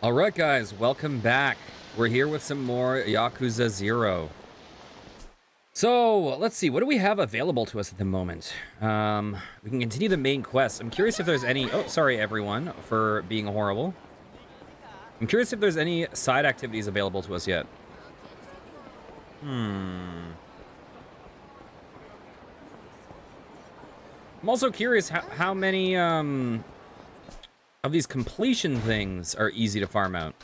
All right, guys, welcome back. We're here with some more Yakuza 0. So, let's see, what do we have available to us at the moment? Um, we can continue the main quest. I'm curious if there's any... Oh, sorry, everyone, for being horrible. I'm curious if there's any side activities available to us yet. Hmm... I'm also curious how, how many um, of these completion things are easy to farm out.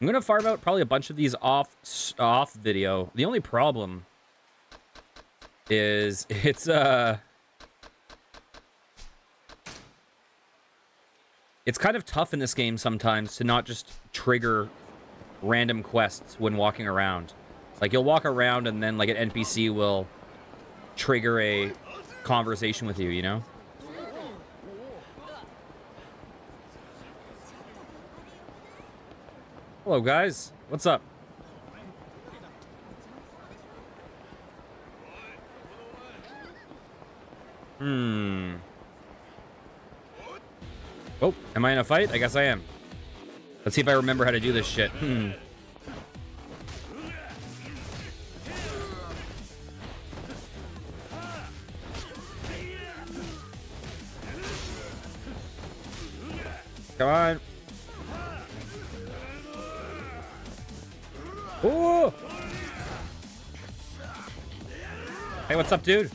I'm gonna farm out probably a bunch of these off off video. The only problem is it's uh it's kind of tough in this game sometimes to not just trigger random quests when walking around. Like you'll walk around and then like an NPC will trigger a conversation with you, you know? Hello, guys. What's up? Hmm. Oh, am I in a fight? I guess I am. Let's see if I remember how to do this shit. Hmm. Come on. Hey, what's up, dude?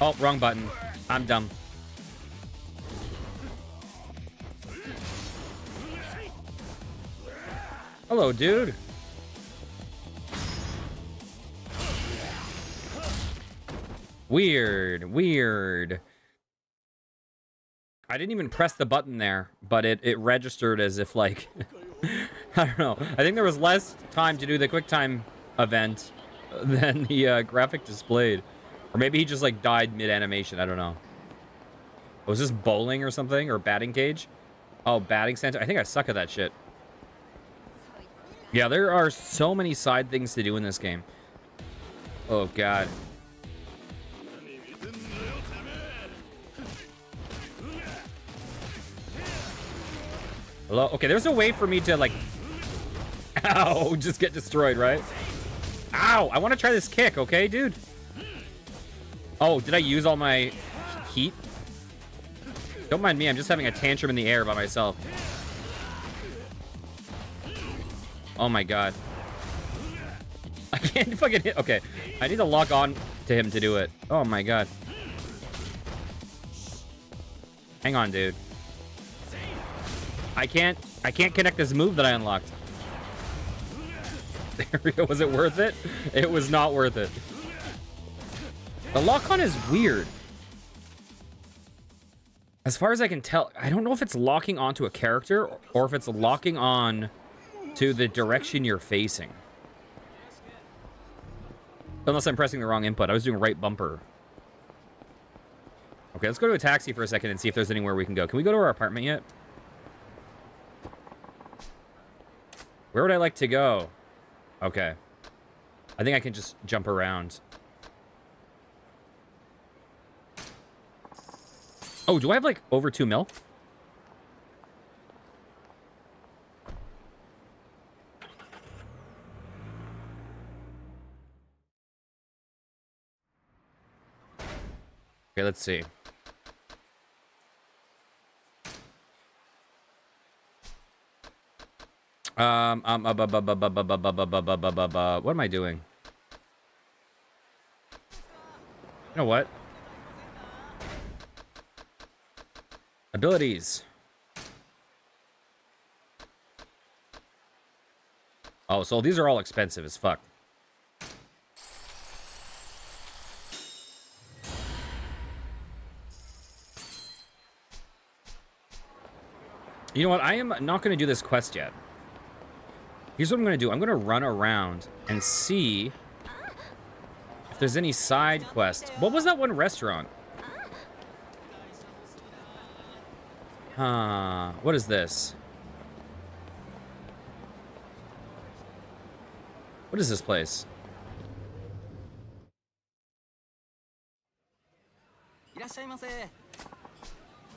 Oh, wrong button. I'm dumb. Hello, dude. Weird, weird. I didn't even press the button there, but it, it registered as if, like... I don't know. I think there was less time to do the QuickTime event than the uh, graphic displayed. Or maybe he just, like, died mid-animation. I don't know. Was this bowling or something? Or batting cage? Oh, batting center. I think I suck at that shit. Yeah, there are so many side things to do in this game. Oh, God. Hello? Okay, there's a way for me to, like... Ow! Just get destroyed, right? Ow! I want to try this kick, okay, dude? Oh, did I use all my heat? Don't mind me, I'm just having a tantrum in the air by myself. Oh my god. I can't fucking hit. Okay, I need to lock on to him to do it. Oh my god. Hang on, dude. I can't, I can't connect this move that I unlocked. Go. Was it worth it? It was not worth it. The lock-on is weird. As far as I can tell, I don't know if it's locking onto a character or if it's locking on to the direction you're facing. Unless I'm pressing the wrong input. I was doing right bumper. Okay, let's go to a taxi for a second and see if there's anywhere we can go. Can we go to our apartment yet? Where would I like to go? Okay. I think I can just jump around. Oh, do I have, like, over two mil? Okay, let's see. Bu- bu- bu- what am I doing? You know what? Abilities. Oh, so these are all expensive as fuck. You know what? I am not going to do this quest yet. Here's what I'm going to do. I'm going to run around and see if there's any side quests. What was that one restaurant? Huh. What is this? What is this place?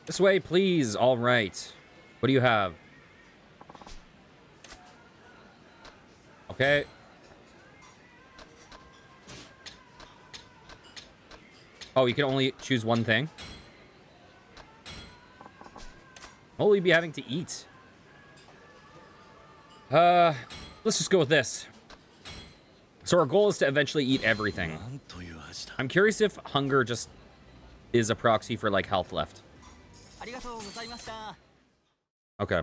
This way, please. All right. What do you have? Okay. Oh, you can only choose one thing? What will you be having to eat? Uh, let's just go with this. So our goal is to eventually eat everything. I'm curious if hunger just is a proxy for, like, health left. Okay.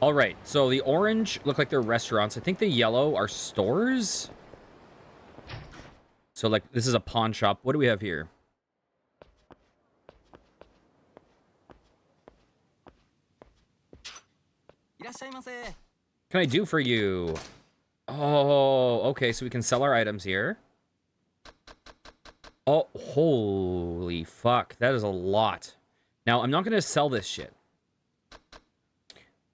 All right, so the orange look like they're restaurants. I think the yellow are stores. So, like, this is a pawn shop. What do we have here? can I do for you? Oh, okay, so we can sell our items here. Oh, holy fuck. That is a lot. Now, I'm not going to sell this shit.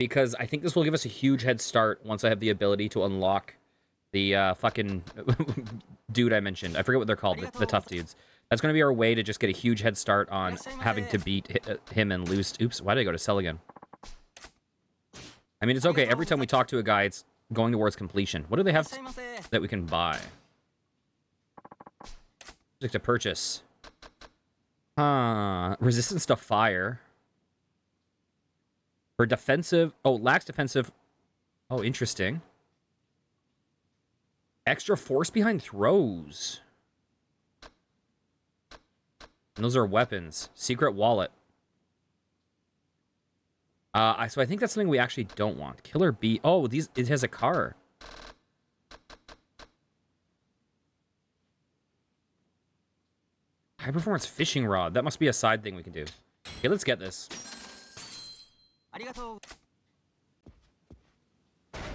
Because I think this will give us a huge head start once I have the ability to unlock the uh, fucking dude I mentioned. I forget what they're called, the, the tough dudes. That's going to be our way to just get a huge head start on having to beat uh, him and lose. Oops, why did I go to sell again? I mean, it's okay. Every time we talk to a guy, it's going towards completion. What do they have that we can buy? Like to purchase. Huh. Resistance to fire. For defensive... Oh, lacks defensive... Oh, interesting. Extra force behind throws. And those are weapons. Secret wallet. Uh, so I think that's something we actually don't want. Killer bee. Oh, these it has a car. High performance fishing rod. That must be a side thing we can do. Okay, let's get this.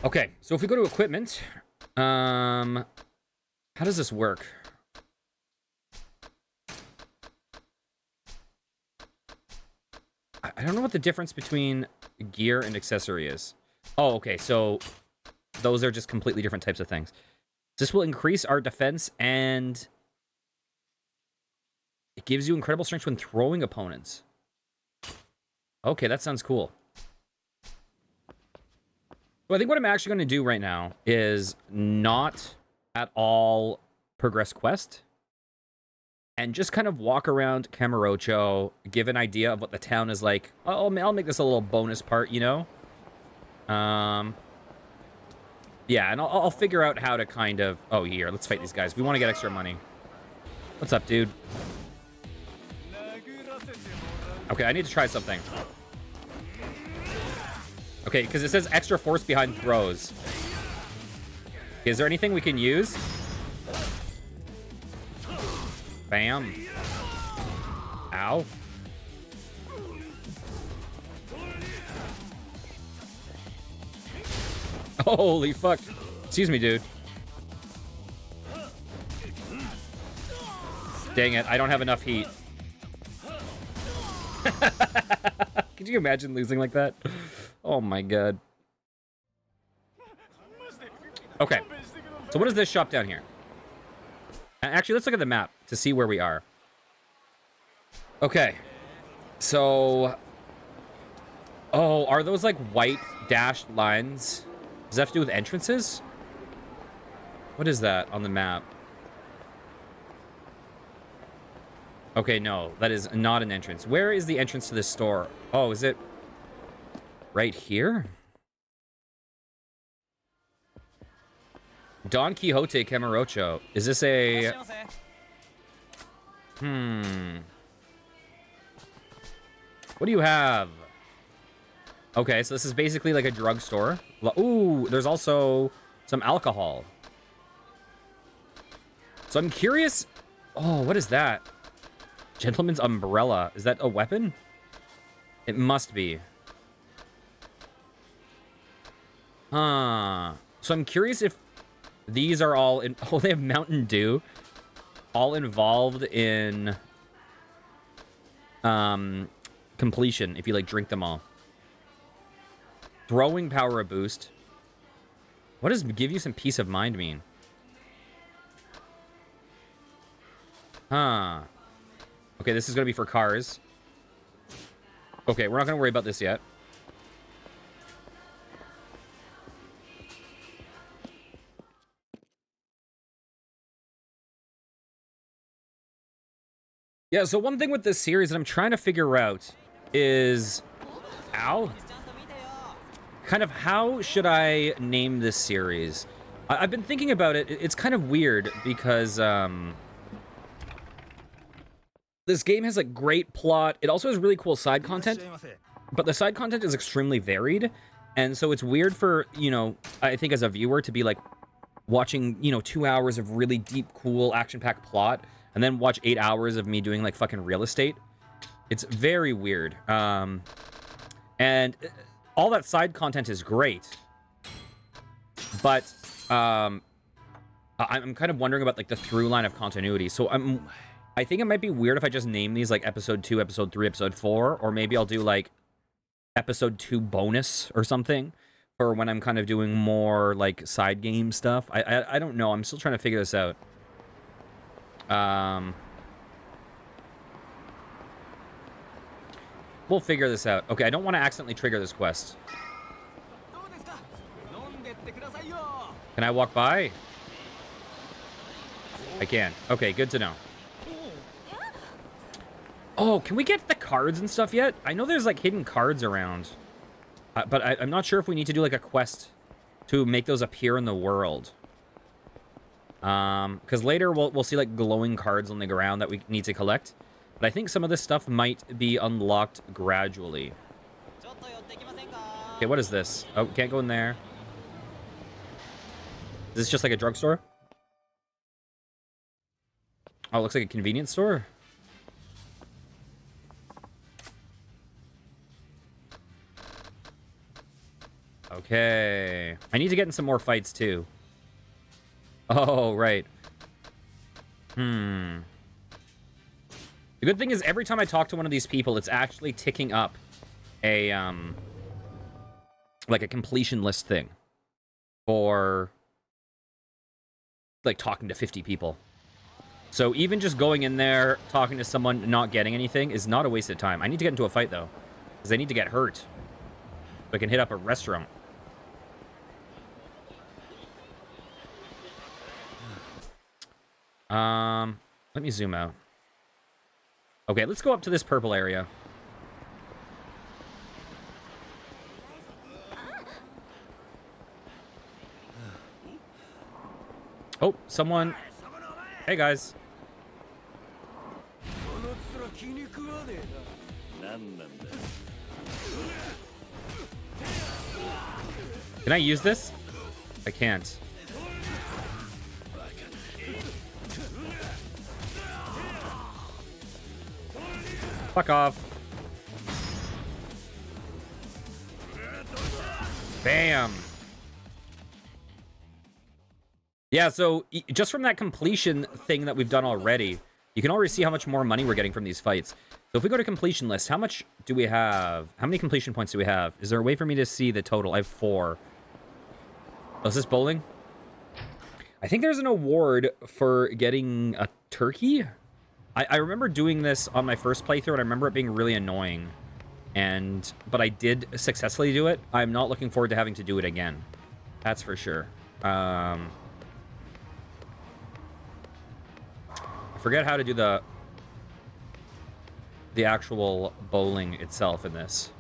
Okay, so if we go to equipment, um, how does this work? I don't know what the difference between gear and accessory is. Oh, okay, so those are just completely different types of things. This will increase our defense and it gives you incredible strength when throwing opponents. Okay, that sounds cool. Well, I think what I'm actually going to do right now is not at all progress quest and just kind of walk around Kamurocho, give an idea of what the town is like. I'll, I'll make this a little bonus part, you know? Um, yeah, and I'll, I'll figure out how to kind of... Oh, here, let's fight these guys. We want to get extra money. What's up, dude? Okay, I need to try something. Okay, because it says extra force behind throws. Is there anything we can use? Bam. Ow. Holy fuck. Excuse me, dude. Dang it, I don't have enough heat. Could you imagine losing like that? Oh my god. Okay. So what is this shop down here? Actually, let's look at the map to see where we are. Okay. So... Oh, are those like white dashed lines? Does that have to do with entrances? What is that on the map? Okay, no, that is not an entrance. Where is the entrance to this store? Oh, is it right here? Don Quijote Kamurocho. Is this a... Hmm. What do you have? Okay, so this is basically like a drugstore. Ooh, there's also some alcohol. So I'm curious... Oh, what is that? Gentleman's umbrella. Is that a weapon? It must be. Huh. So I'm curious if these are all in... Oh, they have Mountain Dew. All involved in... Um, completion, if you, like, drink them all. Throwing power a boost. What does give you some peace of mind mean? Huh. Okay, this is going to be for cars. Okay, we're not going to worry about this yet. Yeah, so one thing with this series that I'm trying to figure out is... Ow. Kind of how should I name this series? I have been thinking about it. It's kind of weird because... Um, this game has a great plot. It also has really cool side content, but the side content is extremely varied. And so it's weird for, you know, I think as a viewer to be like watching, you know, two hours of really deep, cool, action-packed plot and then watch eight hours of me doing like fucking real estate. It's very weird. Um, and all that side content is great. But um, I'm kind of wondering about like the through line of continuity. So I'm I think it might be weird if I just name these like episode 2, episode 3, episode 4, or maybe I'll do like episode 2 bonus or something for when I'm kind of doing more like side game stuff. I, I, I don't know. I'm still trying to figure this out. Um, we'll figure this out. Okay, I don't want to accidentally trigger this quest. Can I walk by? I can. Okay, good to know. Oh, can we get the cards and stuff yet? I know there's like hidden cards around. Uh, but I, am not sure if we need to do like a quest to make those appear in the world. Um, because later we'll, we'll see like glowing cards on the ground that we need to collect. But I think some of this stuff might be unlocked gradually. Okay, what is this? Oh, can't go in there. Is this just like a drugstore? Oh, looks like a convenience store. Okay. I need to get in some more fights, too. Oh, right. Hmm. The good thing is every time I talk to one of these people, it's actually ticking up a, um, like a completion list thing for, like, talking to 50 people. So even just going in there, talking to someone, not getting anything is not a waste of time. I need to get into a fight, though, because I need to get hurt. So I can hit up a restaurant. Um, let me zoom out. Okay, let's go up to this purple area. Oh, someone... Hey, guys. Can I use this? I can't. Fuck off. Bam. Yeah, so just from that completion thing that we've done already, you can already see how much more money we're getting from these fights. So if we go to completion list, how much do we have? How many completion points do we have? Is there a way for me to see the total? I have four. Is this bowling? I think there's an award for getting a turkey. I, I remember doing this on my first playthrough, and I remember it being really annoying. And but I did successfully do it. I'm not looking forward to having to do it again. That's for sure. Um, I forget how to do the the actual bowling itself in this.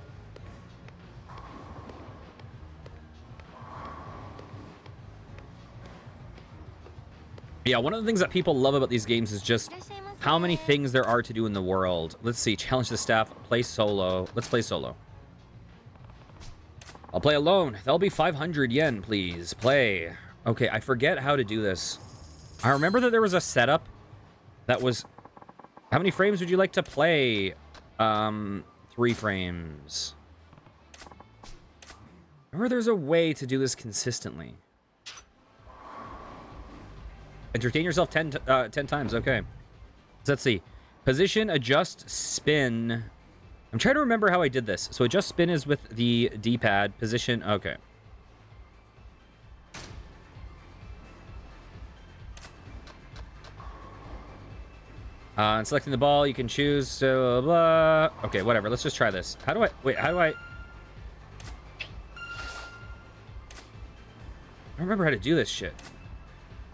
Yeah, one of the things that people love about these games is just how many things there are to do in the world. Let's see. Challenge the staff. Play solo. Let's play solo. I'll play alone. That'll be 500 yen, please. Play. Okay, I forget how to do this. I remember that there was a setup that was... How many frames would you like to play? Um, three frames. Remember there's a way to do this consistently. Entertain yourself 10, uh, 10 times. Okay. Let's see. Position, adjust, spin. I'm trying to remember how I did this. So adjust spin is with the D-pad. Position, okay. Uh, and selecting the ball, you can choose, so blah, blah. Okay, whatever. Let's just try this. How do I, wait, how do I? I don't remember how to do this shit.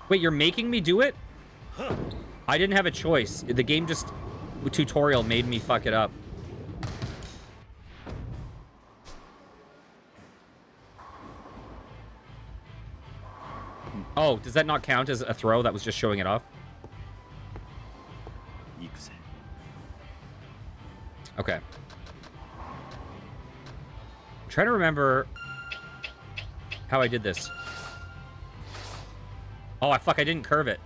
Wait, you're making me do it? I didn't have a choice. The game just, tutorial made me fuck it up. Oh, does that not count as a throw that was just showing it off? Okay. I'm trying to remember how I did this. Oh, fuck, I didn't curve it.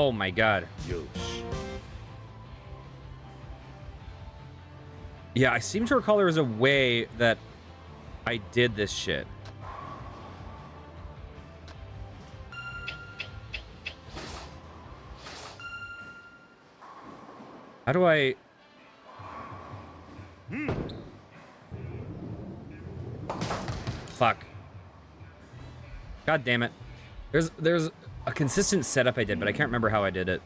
Oh my god. Yeah, I seem to recall there was a way that I did this shit. How do I... Fuck. God damn it. There's there's a consistent setup I did, but I can't remember how I did it.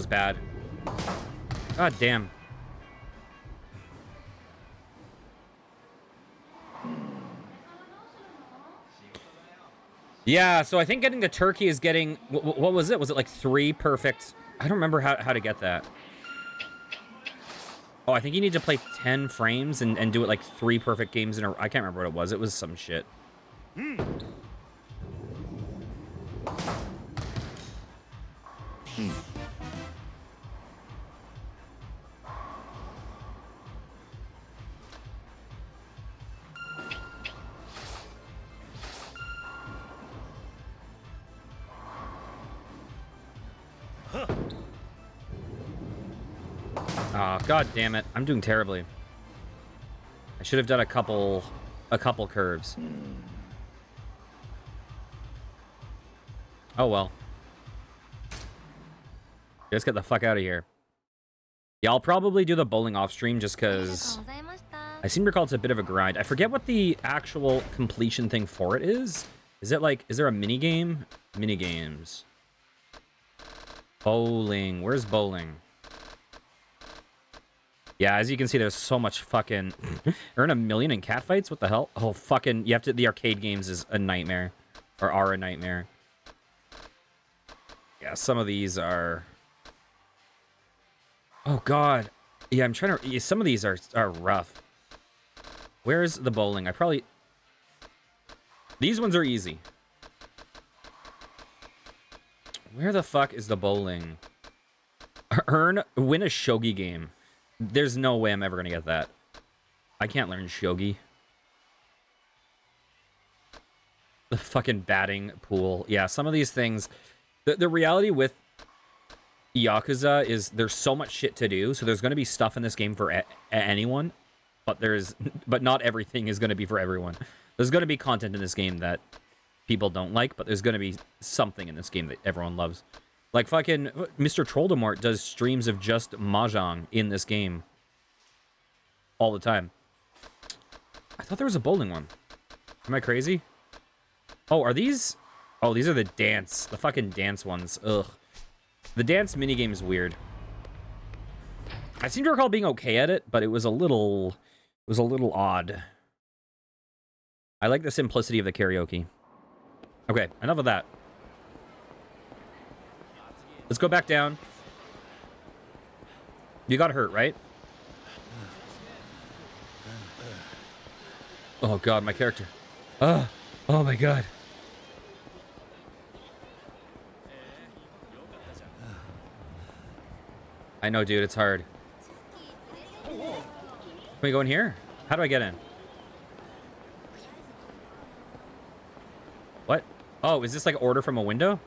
Was bad. God damn. Yeah, so I think getting the turkey is getting... What, what was it? Was it like three perfect... I don't remember how, how to get that. Oh, I think you need to play 10 frames and, and do it like three perfect games in a... I can't remember what it was. It was some shit. God damn it. I'm doing terribly. I should have done a couple a couple curves. Oh well. Let's get the fuck out of here. Yeah, I'll probably do the bowling off stream just because I seem to recall it's a bit of a grind. I forget what the actual completion thing for it is. Is it like, is there a mini game? Mini games. Bowling. Where's bowling? Yeah, as you can see, there's so much fucking... Earn a million in catfights? What the hell? Oh, fucking... You have to... The arcade games is a nightmare. Or are a nightmare. Yeah, some of these are... Oh, God. Yeah, I'm trying to... Some of these are, are rough. Where's the bowling? I probably... These ones are easy. Where the fuck is the bowling? Earn... Win a shogi game. There's no way I'm ever going to get that. I can't learn Shogi. The fucking batting pool. Yeah, some of these things... The, the reality with Yakuza is there's so much shit to do, so there's going to be stuff in this game for a anyone, but there's but not everything is going to be for everyone. There's going to be content in this game that people don't like, but there's going to be something in this game that everyone loves. Like fucking Mr. Trolldemort does streams of just Mahjong in this game. All the time. I thought there was a bowling one. Am I crazy? Oh, are these... Oh, these are the dance. The fucking dance ones. Ugh. The dance minigame is weird. I seem to recall being okay at it, but it was a little... It was a little odd. I like the simplicity of the karaoke. Okay, enough of that. Let's go back down. You got hurt, right? Oh god, my character. Oh, oh my god. I know, dude, it's hard. Can we go in here? How do I get in? What? Oh, is this like order from a window?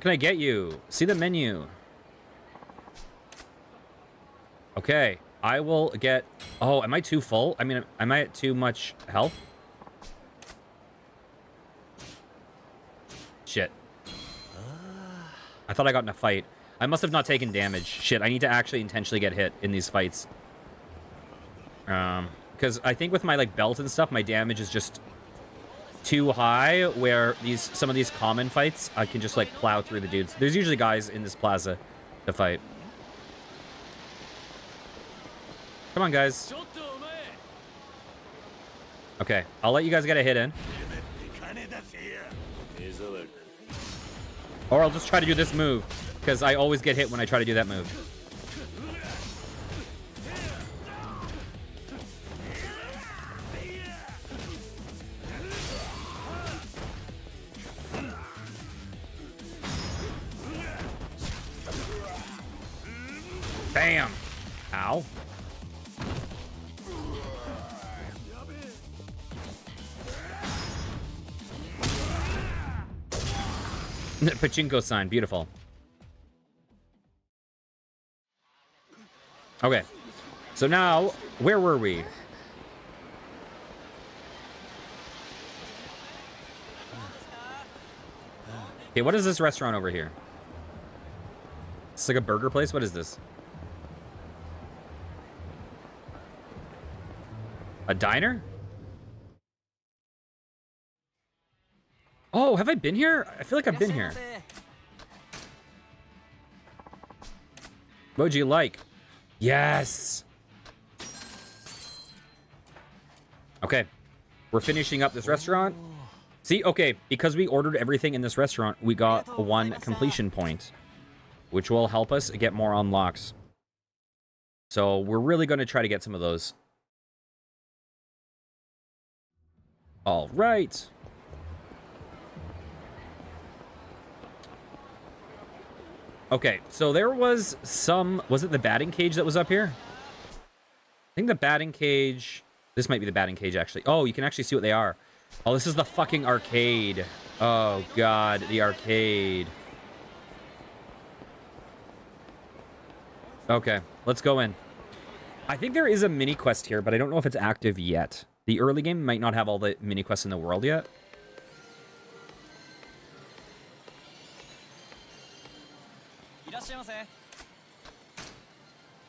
What can I get you? See the menu. Okay, I will get... Oh, am I too full? I mean, am I at too much health? Shit. I thought I got in a fight. I must have not taken damage. Shit, I need to actually intentionally get hit in these fights. Um, because I think with my, like, belt and stuff, my damage is just too high, where these some of these common fights, I can just, like, plow through the dudes. There's usually guys in this plaza to fight. Come on, guys. Okay, I'll let you guys get a hit in. Or I'll just try to do this move, because I always get hit when I try to do that move. Bam! Ow. Pachinko sign, beautiful. Okay, so now, where were we? Okay, what is this restaurant over here? It's like a burger place? What is this? A diner? Oh, have I been here? I feel like I've been here. What you like? Yes! Okay. We're finishing up this restaurant. See, okay, because we ordered everything in this restaurant, we got one completion point, which will help us get more unlocks. So we're really going to try to get some of those. All right. Okay, so there was some... Was it the batting cage that was up here? I think the batting cage... This might be the batting cage, actually. Oh, you can actually see what they are. Oh, this is the fucking arcade. Oh, God, the arcade. Okay, let's go in. I think there is a mini quest here, but I don't know if it's active yet. The early game might not have all the mini quests in the world yet.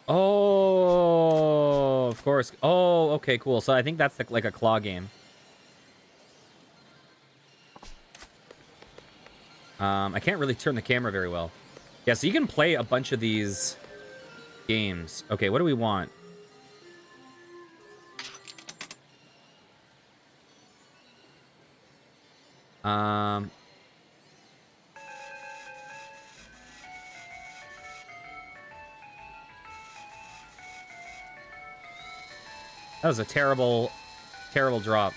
Oh, of course. Oh, okay, cool. So I think that's the, like a claw game. Um, I can't really turn the camera very well. Yeah, so you can play a bunch of these games. Okay, what do we want? Um, That was a terrible, terrible drop.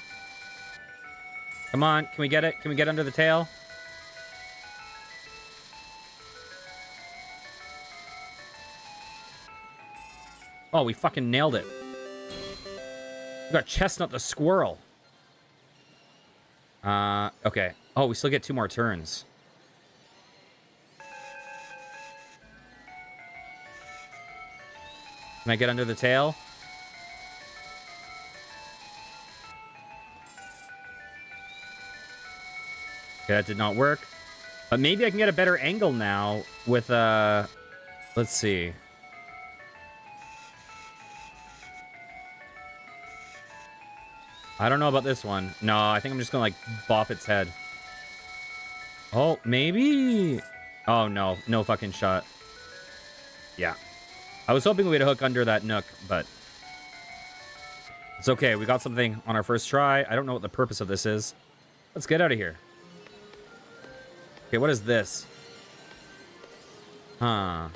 Come on, can we get it? Can we get under the tail? Oh, we fucking nailed it. We got Chestnut the squirrel. Uh, okay. Oh, we still get two more turns. Can I get under the tail? Okay, that did not work. But maybe I can get a better angle now with, uh... Let's see. I don't know about this one. No, I think I'm just gonna, like, bop its head. Oh, maybe? Oh, no. No fucking shot. Yeah. I was hoping we'd hook under that nook, but... It's okay. We got something on our first try. I don't know what the purpose of this is. Let's get out of here. Okay, what is this? Huh.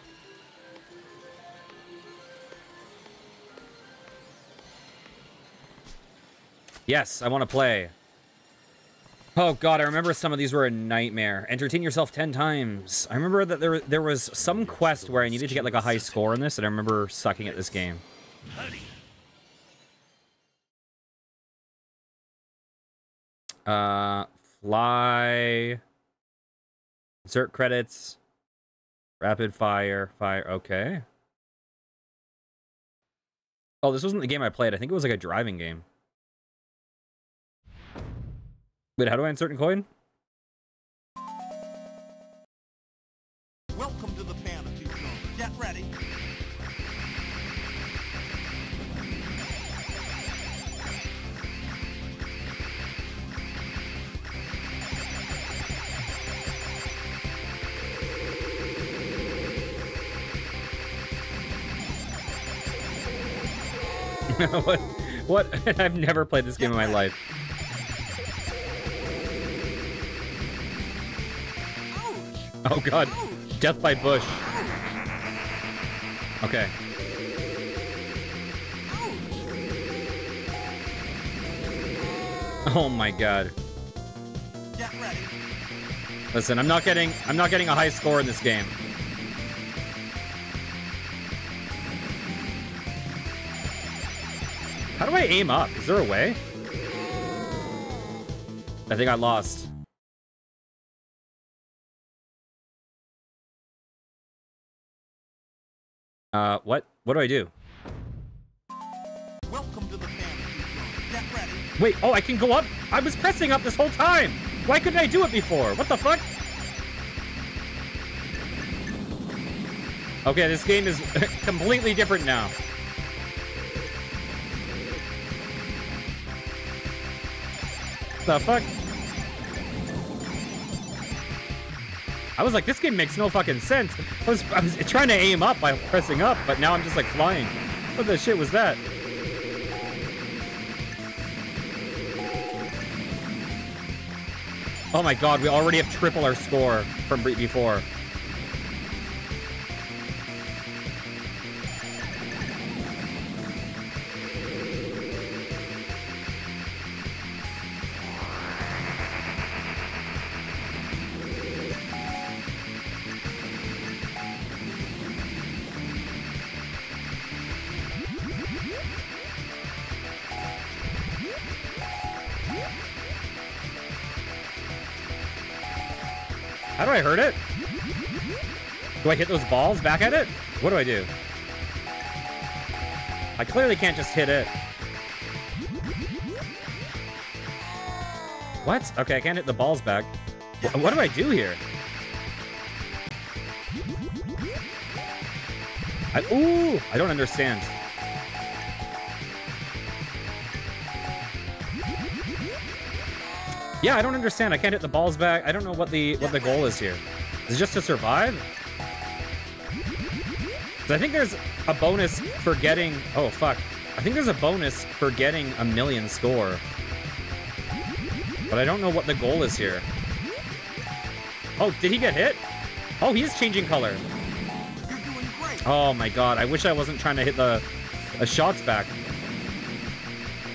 Yes, I want to play. Oh god, I remember some of these were a nightmare. Entertain yourself 10 times. I remember that there there was some quest where I needed to get like a high score in this, and I remember sucking at this game. Uh, fly. Insert credits. Rapid fire. Fire. Okay. Oh, this wasn't the game I played. I think it was like a driving game. Wait, how do I insert a coin? Welcome to the fantasy zone. Get ready. what? What? I've never played this game in my life. Oh god. Death by Bush. Okay. Oh my god. Listen, I'm not getting I'm not getting a high score in this game. How do I aim up? Is there a way? I think I lost. Uh, what? What do I do? Welcome to the fantasy zone. Get ready. Wait, oh, I can go up? I was pressing up this whole time! Why couldn't I do it before? What the fuck? Okay, this game is completely different now. The fuck? I was like, this game makes no fucking sense. I was, I was trying to aim up by pressing up, but now I'm just like flying. What the shit was that? Oh my god, we already have triple our score from be- before. I hurt it? Do I hit those balls back at it? What do I do? I clearly can't just hit it. What? Okay, I can't hit the balls back. Wh- What do I do here? I, ooh, I don't understand. Yeah, I don't understand. I can't hit the balls back. I don't know what the what the goal is here. Is it just to survive? I think there's a bonus for getting. Oh fuck! I think there's a bonus for getting a million score, but I don't know what the goal is here. Oh, did he get hit? Oh, he is changing color. Oh my god! I wish I wasn't trying to hit the, the shots back.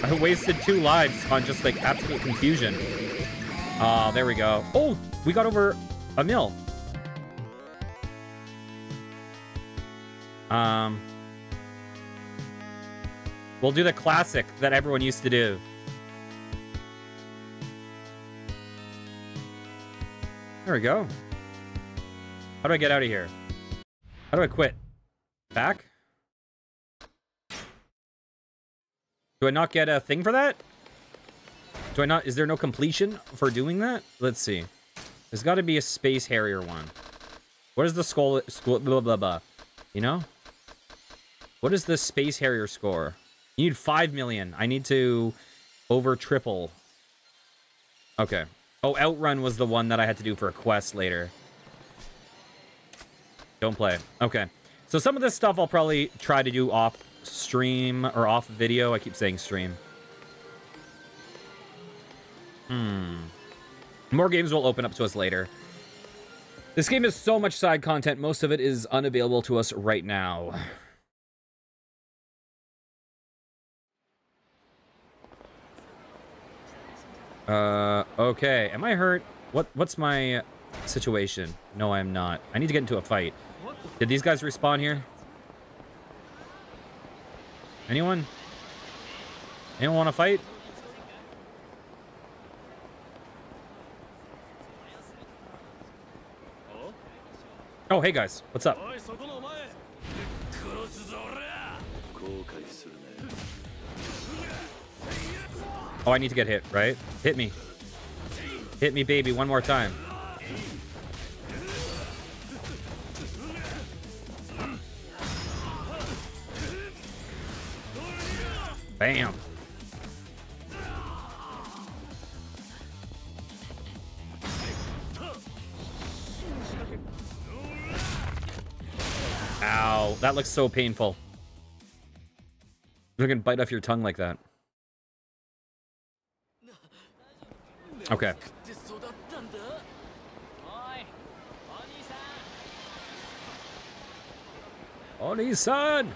I wasted two lives on just like absolute confusion. Ah, there we go. Oh, we got over a mill. Um, we'll do the classic that everyone used to do. There we go. How do I get out of here? How do I quit? Back? Do I not get a thing for that? Do I not? Is there no completion for doing that? Let's see. There's got to be a Space Harrier one. What is the skull? skull blah, blah, blah. You know? What is the Space Harrier score? You need 5 million. I need to over triple. Okay. Oh, Outrun was the one that I had to do for a quest later. Don't play. Okay. So some of this stuff I'll probably try to do off stream or off video. I keep saying stream. Hmm. More games will open up to us later. This game has so much side content, most of it is unavailable to us right now. Uh, okay. Am I hurt? What What's my situation? No, I am not. I need to get into a fight. Did these guys respawn here? Anyone? Anyone want to fight? Oh, hey guys, what's up? Oh, I need to get hit, right? Hit me. Hit me, baby, one more time. Bam. Ow. That looks so painful. You can bite off your tongue like that. Okay. Oni-san!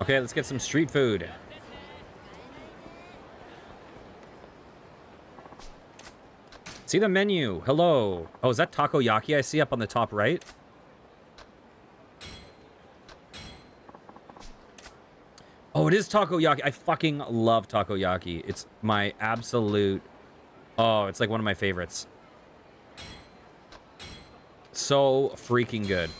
Okay, let's get some street food. See the menu. Hello. Oh, is that takoyaki I see up on the top right? Oh, it is takoyaki. I fucking love takoyaki. It's my absolute... Oh, it's like one of my favorites. So freaking good.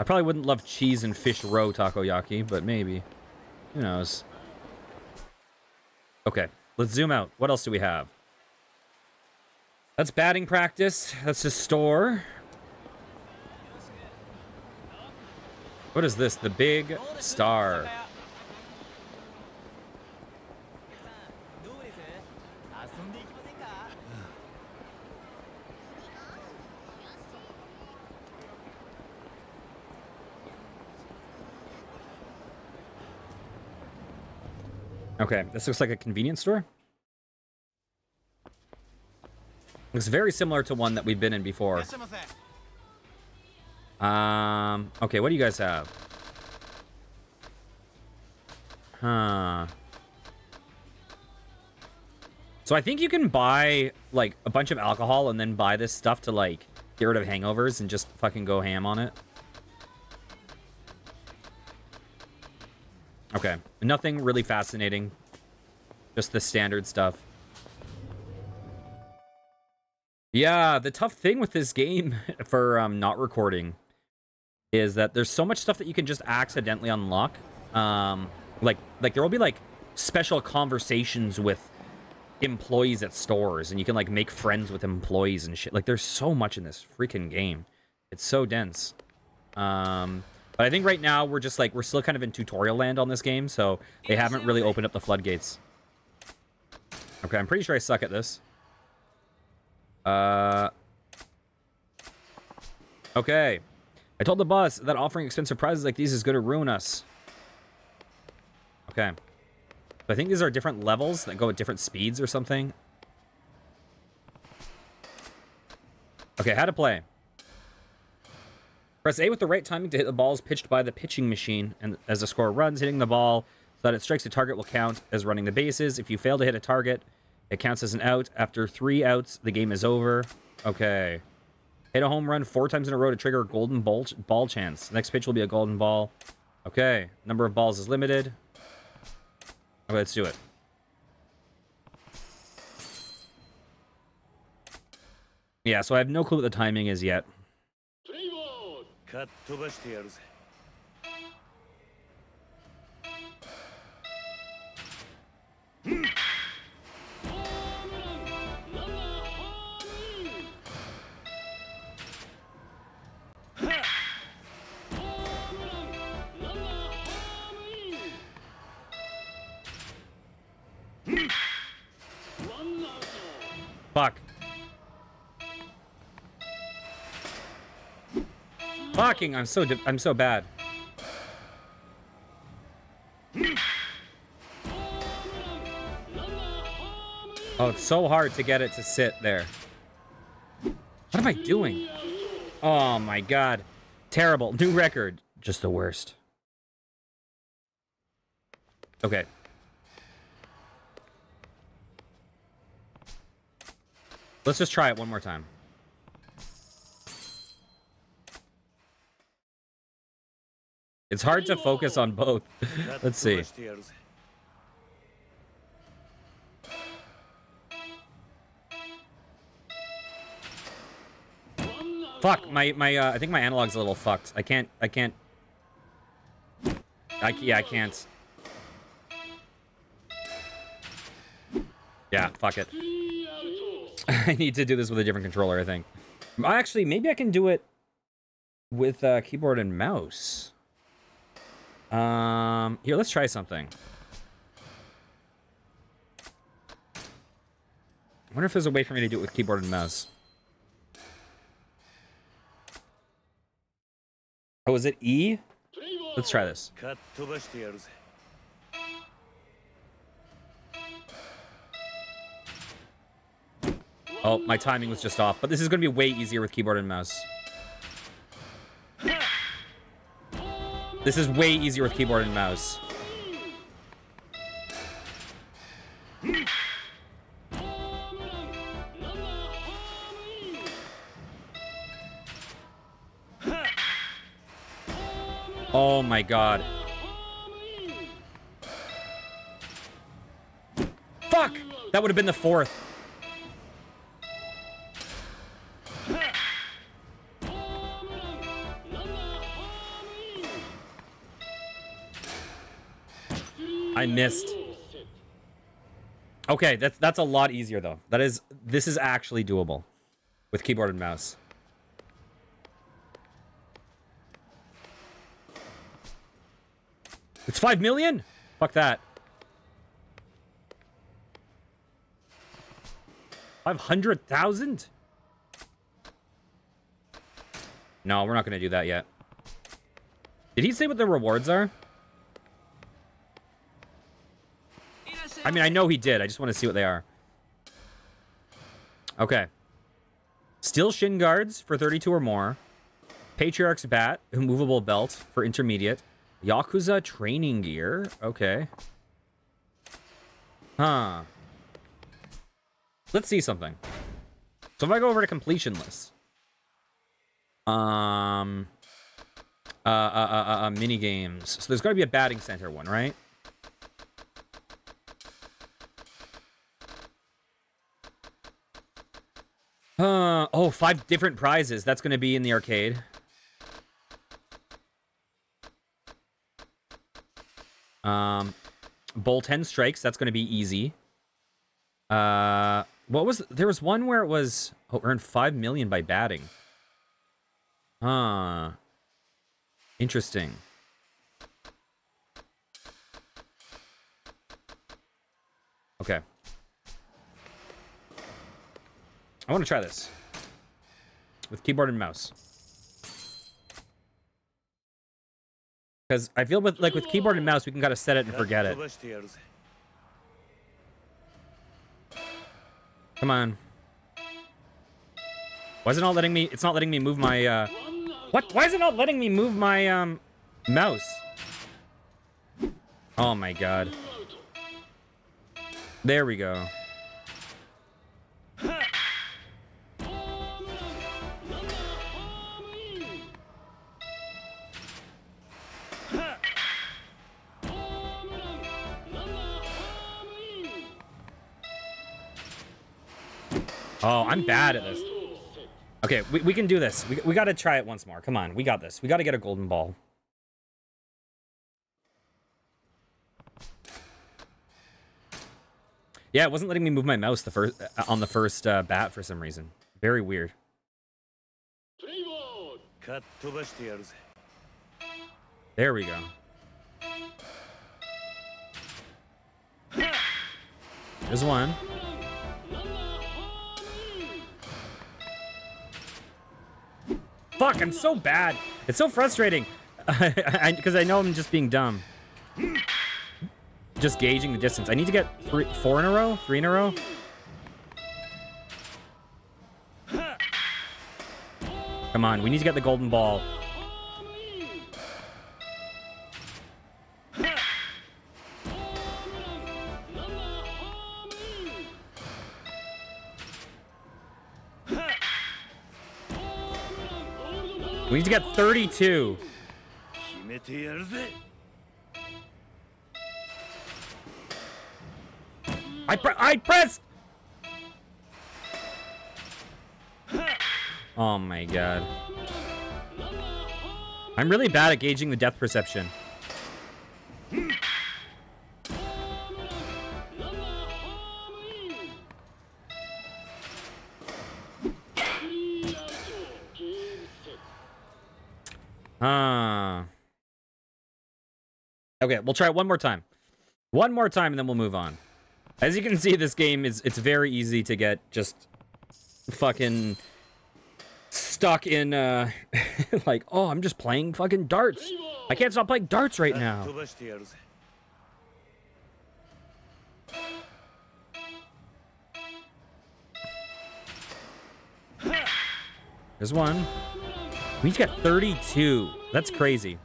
I probably wouldn't love cheese and fish roe takoyaki, but maybe. Who knows? Okay, let's zoom out. What else do we have? That's batting practice. That's a store. What is this? The big star. Okay, this looks like a convenience store. Looks very similar to one that we've been in before. Um, okay, what do you guys have? Huh. So I think you can buy, like, a bunch of alcohol and then buy this stuff to, like, get rid of hangovers and just fucking go ham on it. Okay, nothing really fascinating. Just the standard stuff. Yeah, the tough thing with this game for um, not recording is that there's so much stuff that you can just accidentally unlock. Um, like, like there will be like special conversations with employees at stores, and you can like make friends with employees and shit. Like, there's so much in this freaking game. It's so dense. Um, but I think right now we're just like we're still kind of in tutorial land on this game, so they haven't really opened up the floodgates. Okay, I'm pretty sure I suck at this. Uh. Okay. I told the boss that offering expensive prizes like these is going to ruin us. Okay. I think these are different levels that go at different speeds or something. Okay, how to play. Press A with the right timing to hit the balls pitched by the pitching machine, and as the score runs, hitting the ball that it strikes a target will count as running the bases. If you fail to hit a target, it counts as an out. After three outs, the game is over. Okay. Hit a home run four times in a row to trigger a golden ball, ball chance. Next pitch will be a golden ball. Okay. Number of balls is limited. Okay, let's do it. Yeah, so I have no clue what the timing is yet. Fucking, I'm so I'm so bad. Oh, it's so hard to get it to sit there. What am I doing? Oh my god. Terrible. New record. Just the worst. Okay. Let's just try it one more time. It's hard to focus on both. Let's see. Fuck, my, my, uh, I think my analog's a little fucked. I can't, I can't. I, yeah, I can't. Yeah, fuck it. I need to do this with a different controller, I think. I Actually, maybe I can do it with uh, keyboard and mouse. Um, here, let's try something. I wonder if there's a way for me to do it with keyboard and mouse. Oh, is it E? Let's try this. Oh, my timing was just off, but this is going to be way easier with keyboard and mouse. This is way easier with keyboard and mouse. Oh my god. Fuck! That would have been the fourth. I missed. Okay, that's that's a lot easier though. That is this is actually doable with keyboard and mouse. It's 5 million? Fuck that. 500,000? No, we're not going to do that yet. Did he say what the rewards are? I mean, I know he did. I just want to see what they are. Okay. Steel shin guards for 32 or more. Patriarch's bat, immovable belt for intermediate. Yakuza training gear. Okay. Huh. Let's see something. So if I go over to completion list. Um. Uh, uh, uh, uh, mini games. So there's got to be a batting center one, right? Uh, oh, five different prizes. That's going to be in the arcade. Um, bowl 10 strikes. That's going to be easy. Uh, what was... There was one where it was... Oh, earned 5 million by batting. Huh. Interesting. Okay. I want to try this with keyboard and mouse. Because I feel with like with keyboard and mouse, we can kind of set it and forget it. Come on. Why is it not letting me? It's not letting me move my. Uh, what? Why is it not letting me move my um, mouse? Oh my god. There we go. I'm bad at this. Okay, we, we can do this. We, we gotta try it once more. Come on, we got this. We gotta get a golden ball. Yeah, it wasn't letting me move my mouse the first uh, on the first uh, bat for some reason. Very weird. There we go. There's one. Fuck, I'm so bad. It's so frustrating. Because I, I know I'm just being dumb. Just gauging the distance. I need to get three, four in a row? Three in a row? Come on, we need to get the golden ball. got 32. I pre I pressed. Oh my god. I'm really bad at gauging the depth perception. Okay, we'll try it one more time. One more time, and then we'll move on. As you can see, this game is it's very easy to get just fucking stuck in uh like, oh, I'm just playing fucking darts. I can't stop playing darts right now. There's one. He's got 32. That's crazy.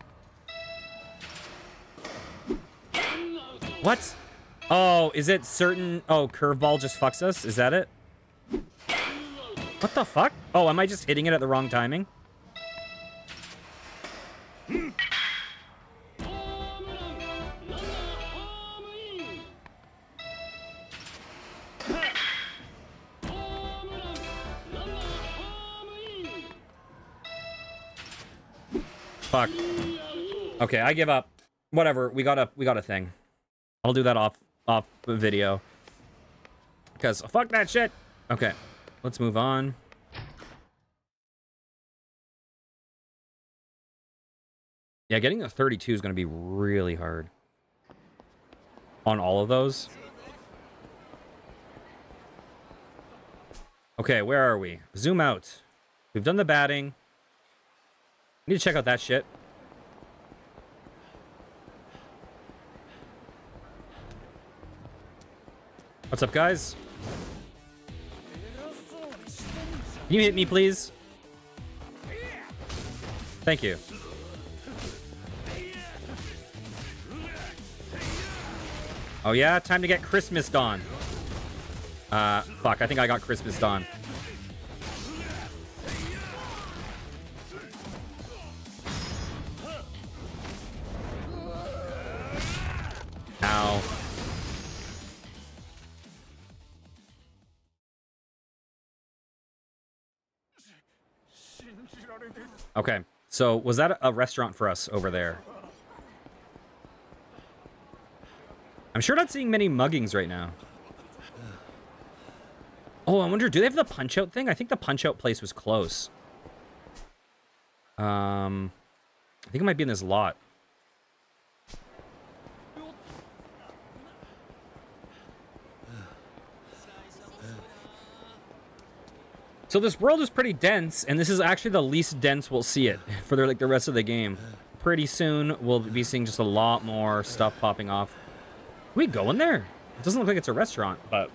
What? Oh, is it certain... Oh, curveball just fucks us? Is that it? What the fuck? Oh, am I just hitting it at the wrong timing? Fuck. Okay, I give up. Whatever. We got a we got a thing. I'll do that off off video. Cause fuck that shit. Okay, let's move on. Yeah, getting a 32 is going to be really hard. On all of those. Okay, where are we? Zoom out. We've done the batting. Need to check out that shit. What's up, guys? Can you hit me, please? Thank you. Oh yeah, time to get Christmas on. Uh, fuck, I think I got Christmas on. So was that a restaurant for us over there? I'm sure not seeing many muggings right now. Oh, I wonder, do they have the punch-out thing? I think the punch-out place was close. Um, I think it might be in this lot. So this world is pretty dense, and this is actually the least dense we'll see it for the, like the rest of the game. Pretty soon, we'll be seeing just a lot more stuff popping off. We go in there? It doesn't look like it's a restaurant, but...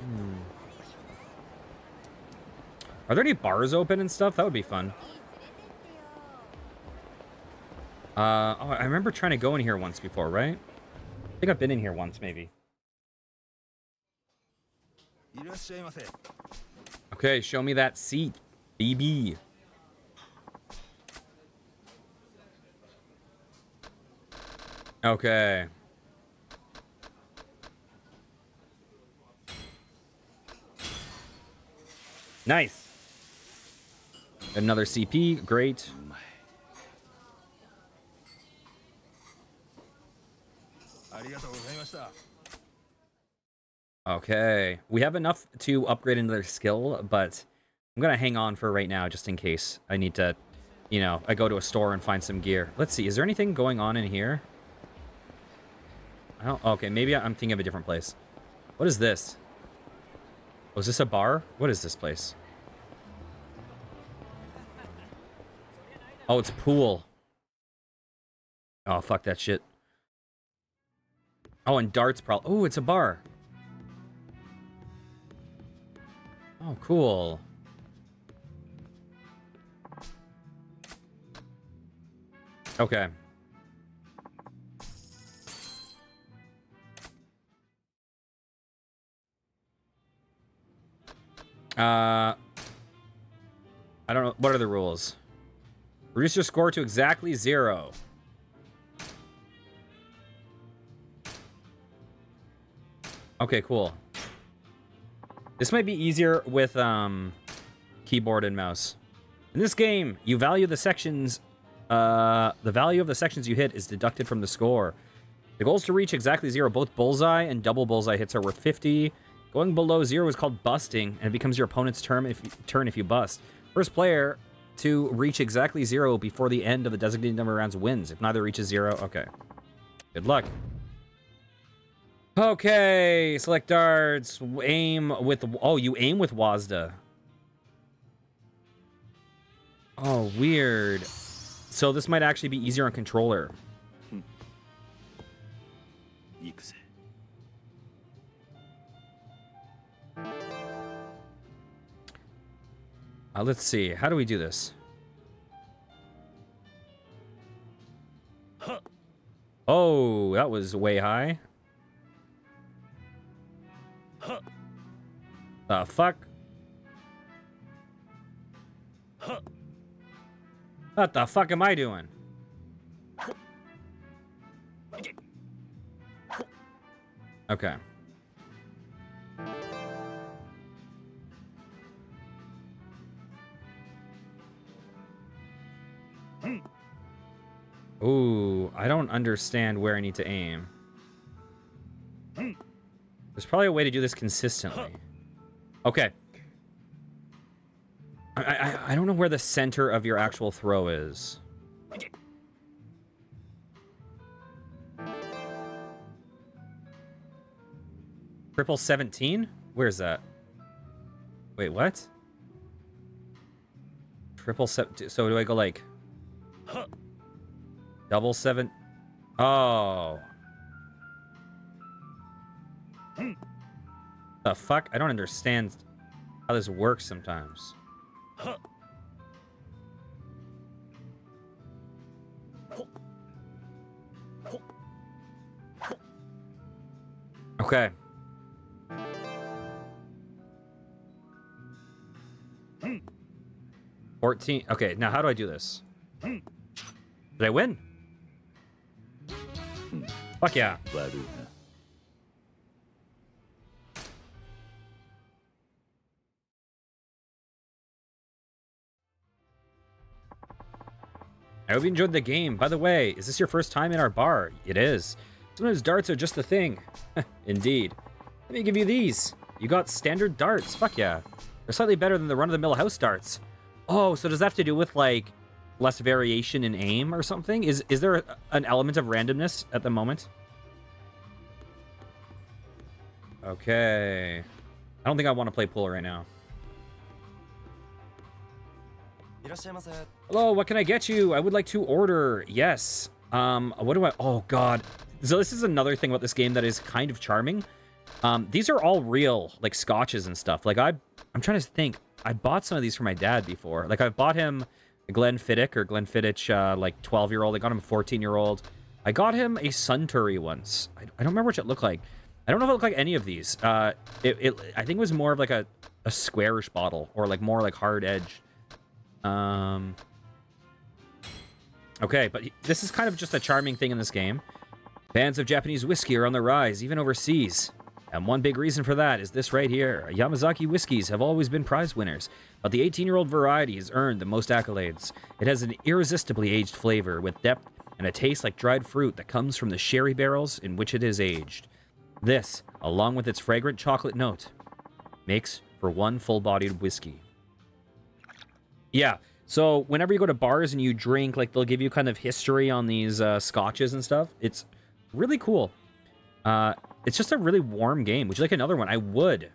Hmm. Are there any bars open and stuff? That would be fun. Uh, oh, I remember trying to go in here once before, right? think I've been in here once, maybe. Okay, show me that seat, BB. Okay. Nice. Another CP, great. Okay. We have enough to upgrade another skill, but I'm to hang on for right now just in case I need to, you know, I go to a store and find some gear. Let's see. Is there anything going on in here? I don't... Okay, maybe I'm thinking of a different place. What is this? Oh, is this a bar? What is this place? Oh, it's pool. Oh, fuck that shit. Oh, and darts probably. Oh, it's a bar. Oh, cool. Okay. Uh, I don't know. What are the rules? Reduce your score to exactly zero. Okay, cool. This might be easier with um, keyboard and mouse. In this game, you value the sections. Uh, the value of the sections you hit is deducted from the score. The goal is to reach exactly zero. Both bullseye and double bullseye hits are worth 50. Going below zero is called busting, and it becomes your opponent's turn if you, turn if you bust. First player to reach exactly zero before the end of the designated number of rounds wins. If neither reaches zero, okay. Good luck. Okay, select darts, aim with, oh, you aim with WASD. Oh, weird. So this might actually be easier on controller. Uh, let's see, how do we do this? Oh, that was way high. The fuck? What the fuck am I doing? Okay. Ooh, I don't understand where I need to aim. There's probably a way to do this consistently. Okay. I, I, I don't know where the center of your actual throw is. Triple 17? Where's that? Wait, what? Triple seven. So do I go like double seven? Oh. The fuck? I don't understand how this works sometimes. Okay. Fourteen. Okay, now how do I do this? Did I win? Fuck yeah. I hope you enjoyed the game. By the way, is this your first time in our bar? It is. Sometimes darts are just the thing. Indeed. Let me give you these. You got standard darts. Fuck yeah. They're slightly better than the run-of-the-mill house darts. Oh, so does that have to do with, like, less variation in aim or something? Is is there an element of randomness at the moment? Okay. I don't think I want to play pool right now. Hello, what can I get you? I would like to order. Yes. Um, what do I... Oh, God. So this is another thing about this game that is kind of charming. Um, these are all real, like, scotches and stuff. Like, I, I'm trying to think. I bought some of these for my dad before. Like, I bought him Glenfiddich or Glenfiddich, uh, like, 12-year-old. I got him a 14-year-old. I got him a Suntory once. I, I, don't remember what it looked like. I don't know if it looked like any of these. Uh, it, it, I think it was more of, like, a, a squarish bottle or, like, more, like, hard edge. Um... Okay, but this is kind of just a charming thing in this game. Fans of Japanese whiskey are on the rise, even overseas. And one big reason for that is this right here. Yamazaki whiskeys have always been prize winners, but the 18-year-old variety has earned the most accolades. It has an irresistibly aged flavor with depth and a taste like dried fruit that comes from the sherry barrels in which it is aged. This, along with its fragrant chocolate note, makes for one full-bodied whiskey. Yeah, so whenever you go to bars and you drink, like they'll give you kind of history on these uh, scotches and stuff. It's really cool. Uh, it's just a really warm game. Would you like another one? I would.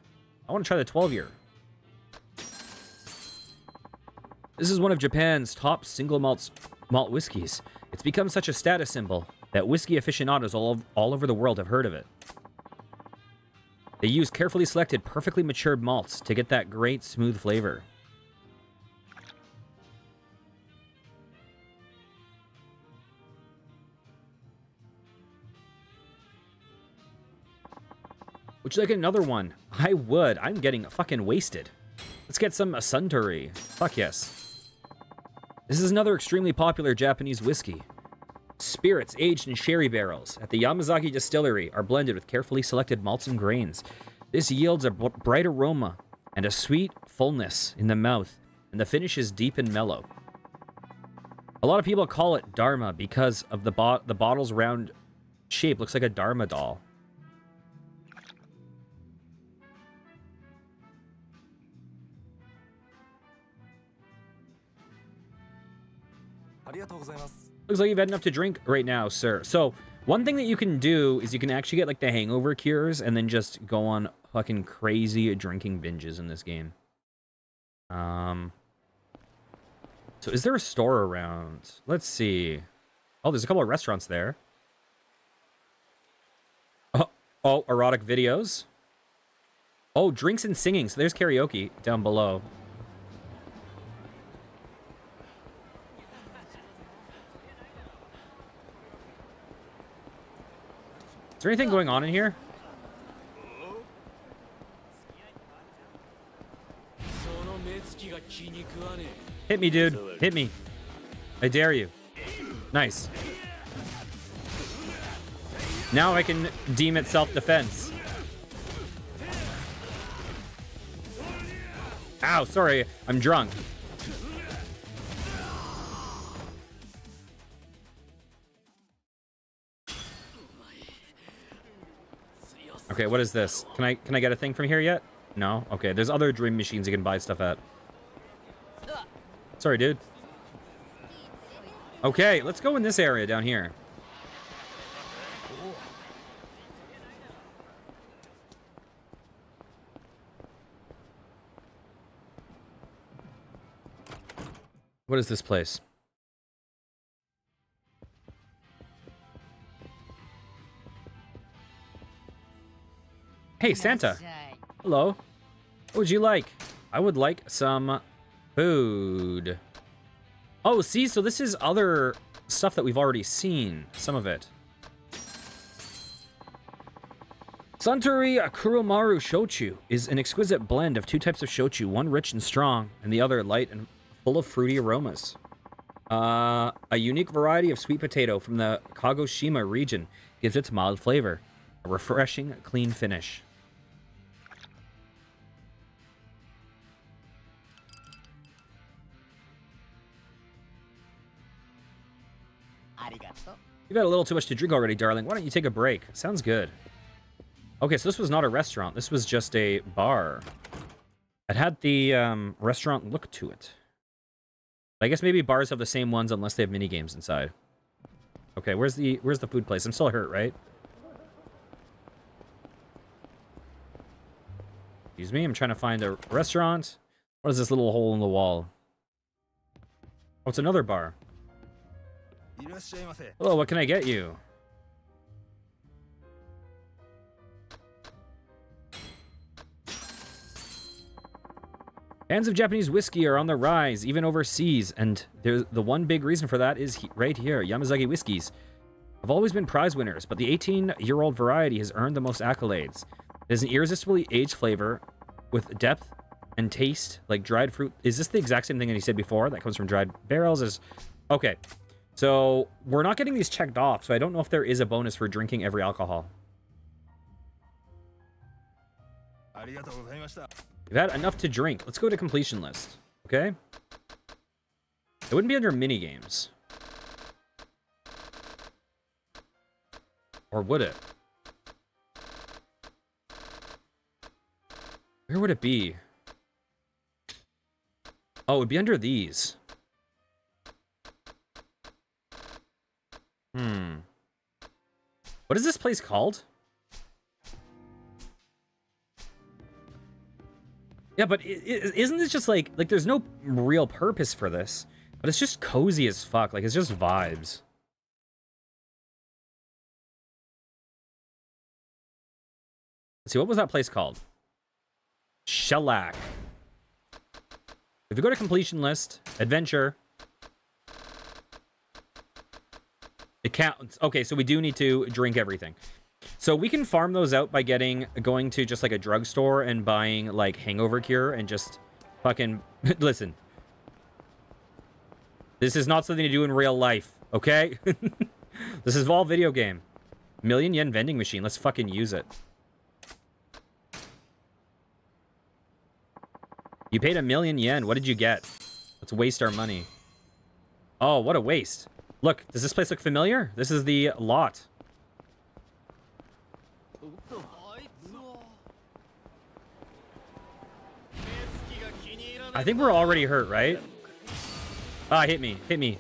I want to try the 12 year. This is one of Japan's top single malt malt whiskeys. It's become such a status symbol that whiskey aficionados all, all over the world have heard of it. They use carefully selected, perfectly matured malts to get that great smooth flavor. Would you like another one? I would. I'm getting fucking wasted. Let's get some Suntory. Fuck yes. This is another extremely popular Japanese whiskey. Spirits aged in sherry barrels at the Yamazaki distillery are blended with carefully selected malts and grains. This yields a bright aroma and a sweet fullness in the mouth, and the finish is deep and mellow. A lot of people call it Dharma because of the bo- the bottle's round shape looks like a Dharma doll. Looks like you've had enough to drink right now, sir. So, one thing that you can do is you can actually get like the hangover cures and then just go on fucking crazy drinking binges in this game. Um. So, is there a store around? Let's see. Oh, there's a couple of restaurants there. Oh, oh, erotic videos. Oh, drinks and singing. So there's karaoke down below. Is there anything going on in here? Hit me, dude. Hit me. I dare you. Nice. Now I can deem it self-defense. Ow, sorry. I'm drunk. Okay, what is this? Can I can I get a thing from here yet? No? Okay, there's other dream machines you can buy stuff at. Sorry, dude. Okay, let's go in this area down here. What is this place? Hey, Santa. Hello. What would you like? I would like some food. Oh, see, so this is other stuff that we've already seen. Some of it. Suntory Kuromaru Shochu is an exquisite blend of two types of shochu, one rich and strong, and the other light and full of fruity aromas. Uh, a unique variety of sweet potato from the Kagoshima region gives its mild flavor, a refreshing, clean finish. You've had a little too much to drink already, darling. Why don't you take a break? Sounds good. Okay, so this was not a restaurant. This was just a bar. It had the um, restaurant look to it. I guess maybe bars have the same ones unless they have mini games inside. Okay, where's the where's the food place? I'm still hurt, right? Excuse me, I'm trying to find a restaurant. What is this little hole in the wall? Oh, it's another bar. Hello, what can I get you? Fans of Japanese whiskey are on the rise, even overseas, and the one big reason for that is he right here, Yamazaki Whiskies. Have always been prize winners, but the 18-year-old variety has earned the most accolades. It is an irresistibly aged flavor with depth and taste, like dried fruit. Is this the exact same thing that he said before that comes from dried barrels? Is Okay, so we're not getting these checked off, so I don't know if there is a bonus for drinking every alcohol. We've had enough to drink. Let's go to completion list, okay? It wouldn't be under mini games, Or would it? Where would it be? Oh, it would be under these. Hmm. What is this place called? Yeah, but isn't this just like like there's no real purpose for this, but it's just cozy as fuck. Like it's just vibes. Let's see, what was that place called? Shellac. If you go to completion list, adventure, counts. Okay, so we do need to drink everything. So we can farm those out by getting going to just like a drugstore and buying like hangover cure and just Fucking listen. This is not something to do in real life, okay? this is all video game. Million yen vending machine. Let's fucking use it. You paid a million yen. What did you get? Let's waste our money. Oh, what a waste. Look, does this place look familiar? This is the lot. I think we're already hurt, right? Ah, hit me. Hit me.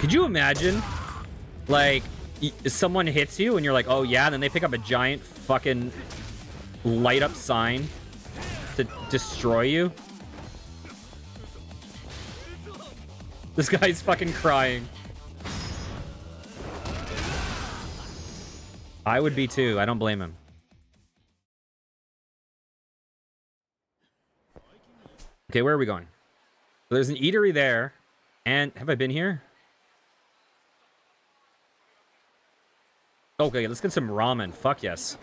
Could you imagine? Like, someone hits you and you're like, oh yeah, and then they pick up a giant fucking light up sign to destroy you? This guy's fucking crying. I would be too. I don't blame him. Okay, where are we going? So there's an eatery there. And have I been here? Okay, let's get some ramen. Fuck yes.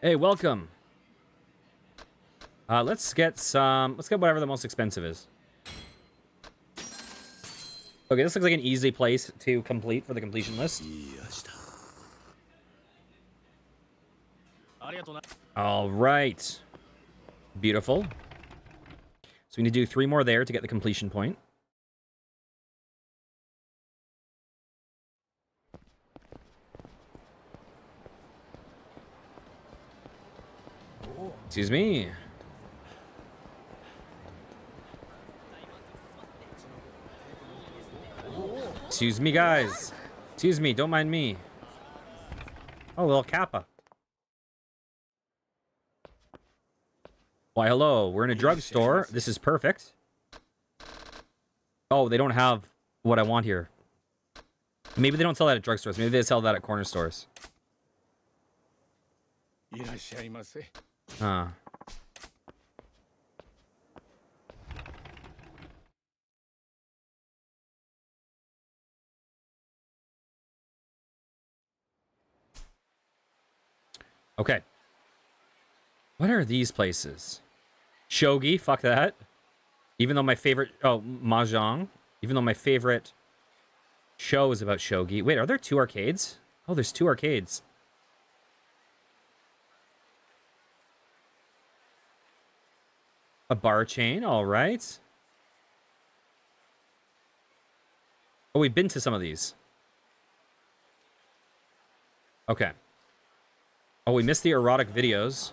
Hey, welcome. Uh, let's get some... Let's get whatever the most expensive is. Okay, this looks like an easy place to complete for the completion list. All right. Beautiful. So we need to do three more there to get the completion point. Excuse me. Excuse me, guys. Excuse me, don't mind me. Oh, little Kappa. Why, hello. We're in a drugstore. This is perfect. Oh, they don't have what I want here. Maybe they don't sell that at drugstores. Maybe they sell that at corner stores. Huh. Okay. What are these places? Shogi, fuck that. Even though my favorite... Oh, Mahjong. Even though my favorite show is about Shogi. Wait, are there two arcades? Oh, there's two arcades. A bar chain, all right. Oh, we've been to some of these. Okay. Oh, we missed the erotic videos.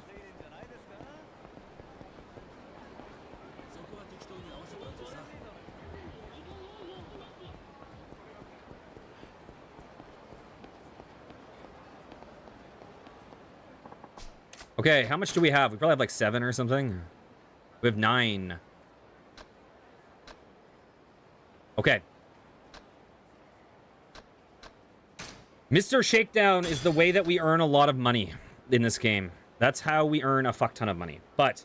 Okay, how much do we have? We probably have like seven or something. We have nine. Okay. Mr. Shakedown is the way that we earn a lot of money in this game. That's how we earn a fuck ton of money. But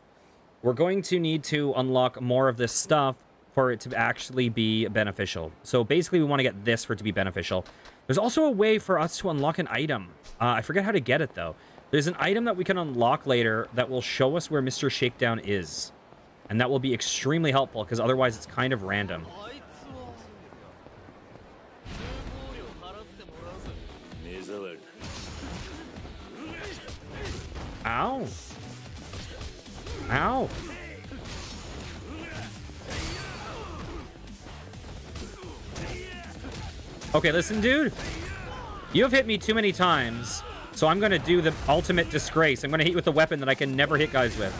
we're going to need to unlock more of this stuff for it to actually be beneficial. So basically, we want to get this for it to be beneficial. There's also a way for us to unlock an item. Uh, I forget how to get it, though. There's an item that we can unlock later that will show us where Mr. Shakedown is. And that will be extremely helpful, because otherwise it's kind of random. Ow. Ow. Okay, listen, dude. You have hit me too many times, so I'm going to do the ultimate disgrace. I'm going to hit with a weapon that I can never hit guys with.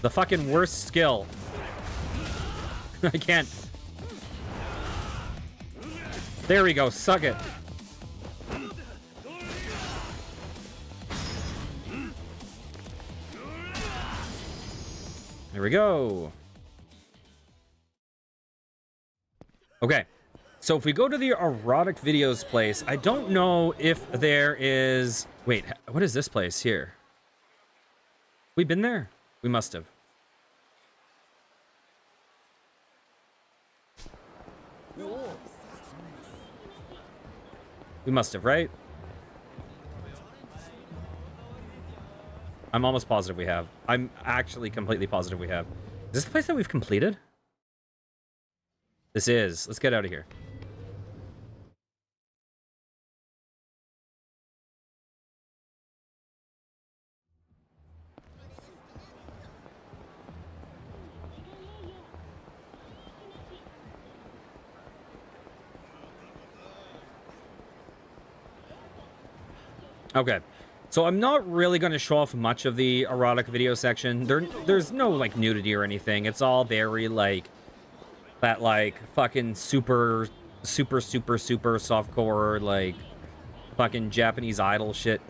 The fucking worst skill. I can't. There we go. Suck it. There we go. Okay. So if we go to the erotic videos place, I don't know if there is... Wait, what is this place here? We been there? We must have. We must have, right? I'm almost positive we have. I'm actually completely positive we have. Is this the place that we've completed? This is. Let's get out of here. Okay. So I'm not really going to show off much of the erotic video section. There, there's no, like, nudity or anything. It's all very, like, that, like, fucking super, super, super, super softcore, like, fucking Japanese idol shit.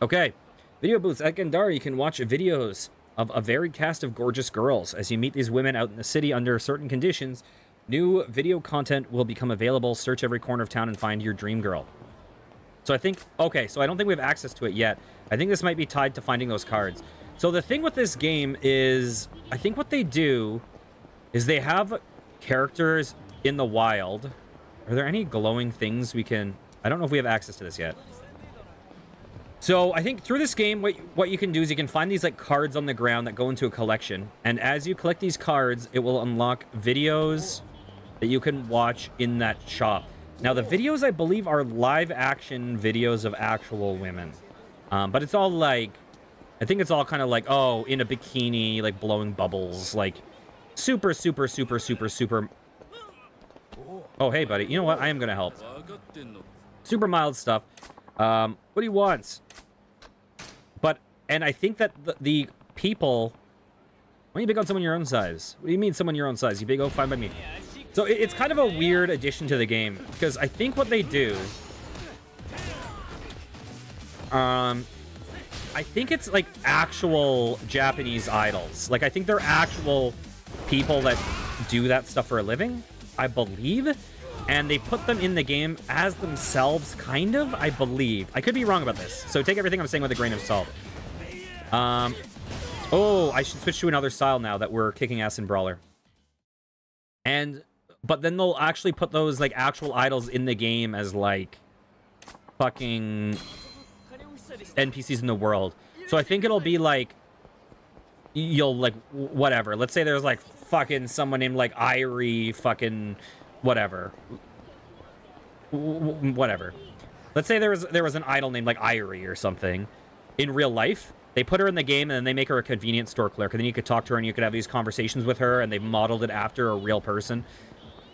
Okay. Video booths at you can watch videos of a varied cast of gorgeous girls. As you meet these women out in the city under certain conditions, new video content will become available. Search every corner of town and find your dream girl. So I think, okay, so I don't think we have access to it yet. I think this might be tied to finding those cards. So the thing with this game is, I think what they do is they have characters in the wild. Are there any glowing things we can... I don't know if we have access to this yet. So I think through this game, what, what you can do is you can find these like cards on the ground that go into a collection. And as you collect these cards, it will unlock videos that you can watch in that shop. Now, the videos, I believe, are live action videos of actual women. Um, but it's all like, I think it's all kind of like, oh, in a bikini, like blowing bubbles, like super, super, super, super, super. Oh, hey, buddy. You know what? I am going to help. Super mild stuff. Um, what do you want? But, and I think that the, the people, don't you big on someone your own size? What do you mean someone your own size? You big, oh, fine by me. So it's kind of a weird addition to the game because I think what they do, um, I think it's like actual Japanese idols. Like I think they're actual people that do that stuff for a living, I believe. And they put them in the game as themselves, kind of, I believe. I could be wrong about this. So take everything I'm saying with a grain of salt. Um, oh, I should switch to another style now that we're kicking ass in Brawler. And but then they'll actually put those like actual idols in the game as like fucking NPCs in the world. So I think it'll be like you'll like whatever. Let's say there's like fucking someone named like Irie fucking whatever. Whatever. Let's say there was there was an idol named like Irie or something in real life. They put her in the game and then they make her a convenience store clerk and then you could talk to her and you could have these conversations with her and they've modeled it after a real person.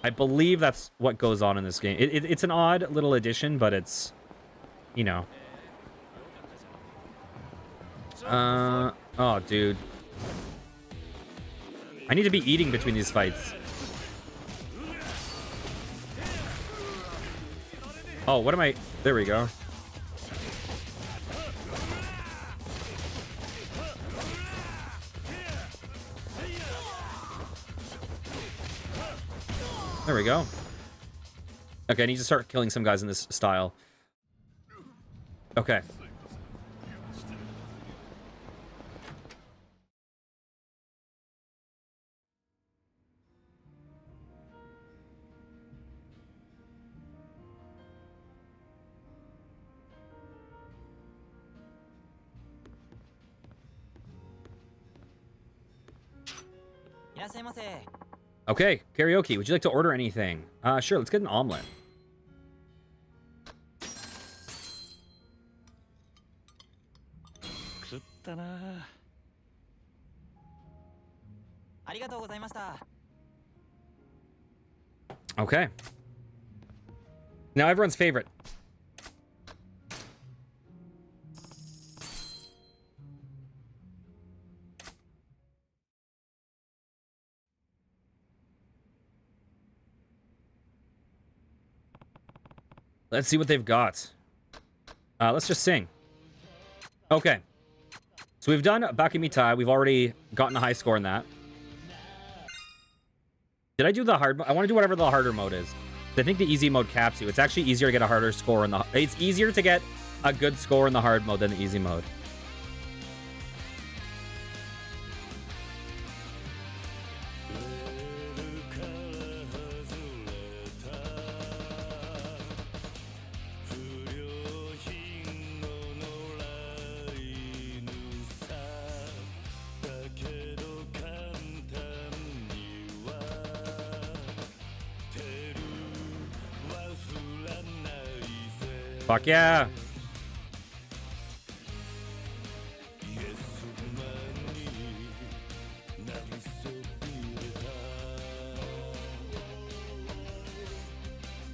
I believe that's what goes on in this game. It, it, it's an odd little addition, but it's, you know. Uh, oh, dude. I need to be eating between these fights. Oh, what am I? There we go. There we go. Okay, I need to start killing some guys in this style. Okay. Okay, karaoke. Would you like to order anything? Uh, sure, let's get an omelet. Okay. Now everyone's favorite. Let's see what they've got. Uh, let's just sing. Okay. So we've done Baka Mitai. We've already gotten a high score in that. Did I do the hard? I want to do whatever the harder mode is. I think the easy mode caps you. It's actually easier to get a harder score in the... It's easier to get a good score in the hard mode than the easy mode. Fuck yeah.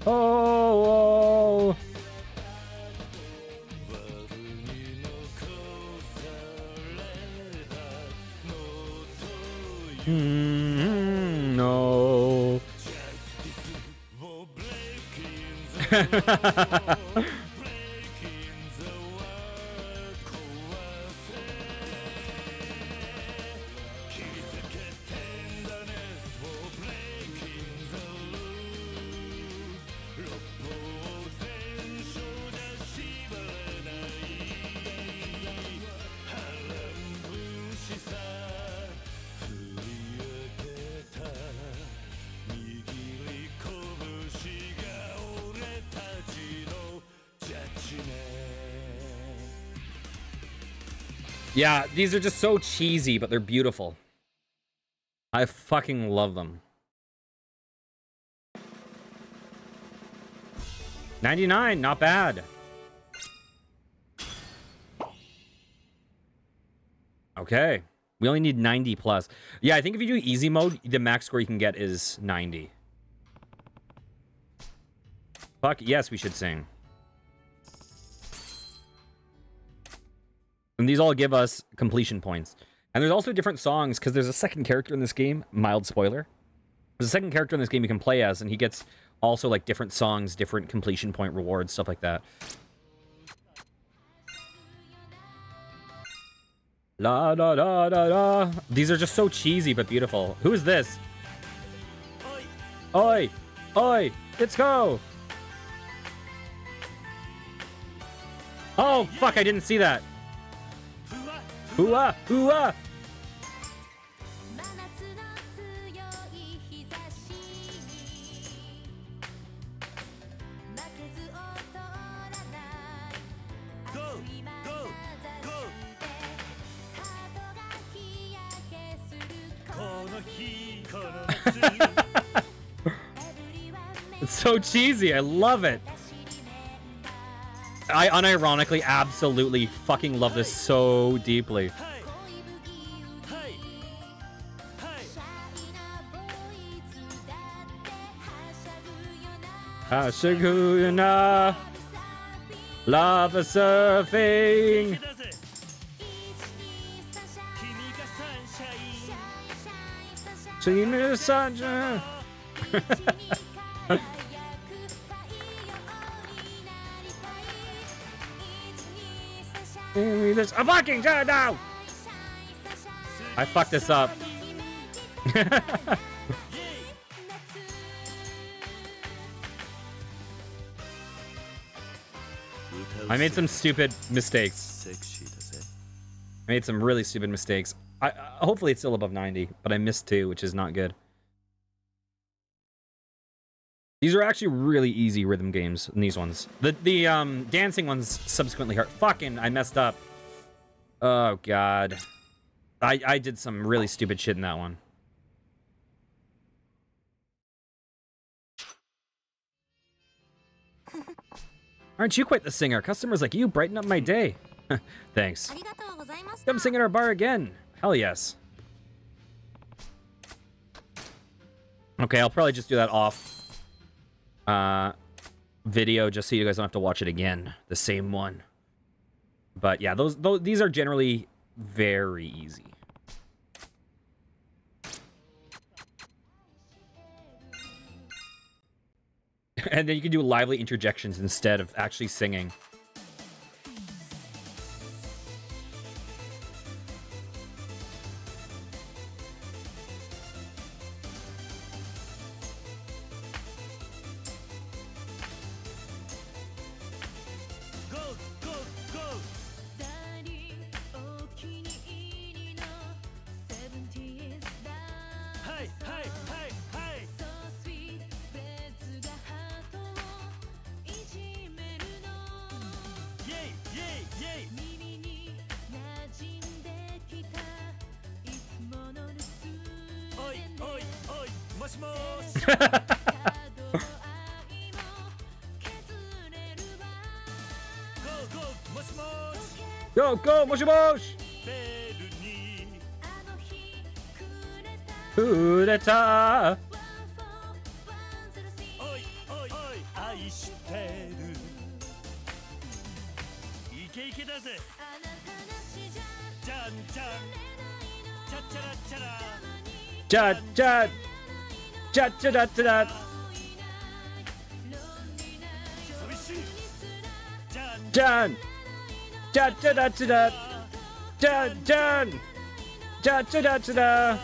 Oh, oh. Mm, no. Yeah, these are just so cheesy, but they're beautiful. I fucking love them. 99, not bad. Okay. We only need 90 plus. Yeah, I think if you do easy mode, the max score you can get is 90. Fuck, yes, we should sing. These all give us completion points. And there's also different songs, because there's a second character in this game, mild spoiler. There's a second character in this game you can play as, and he gets also like different songs, different completion point rewards, stuff like that. La da da da da. These are just so cheesy but beautiful. Who is this? Oi! Oi! Let's go! Oh, fuck, I didn't see that. Hooah! Hooah! it's so cheesy. I love it. I unironically absolutely fucking love this so deeply. Hashiguna, lava surfing. Team is This I'm fucking shut now. I fucked this up. I made some stupid mistakes. I made some really stupid mistakes. I, uh, hopefully it's still above 90, but I missed two, which is not good. These are actually really easy rhythm games, these ones. The the um, dancing ones subsequently hard. Fucking, I messed up. Oh, God. I, I did some really stupid shit in that one. Aren't you quite the singer? Customers like you brighten up my day. Thanks. Come sing at our bar again. Hell yes. Okay, I'll probably just do that off uh, video just so you guys don't have to watch it again. The same one. But yeah, those, those these are generally very easy. and then you can do lively interjections instead of actually singing. da da da da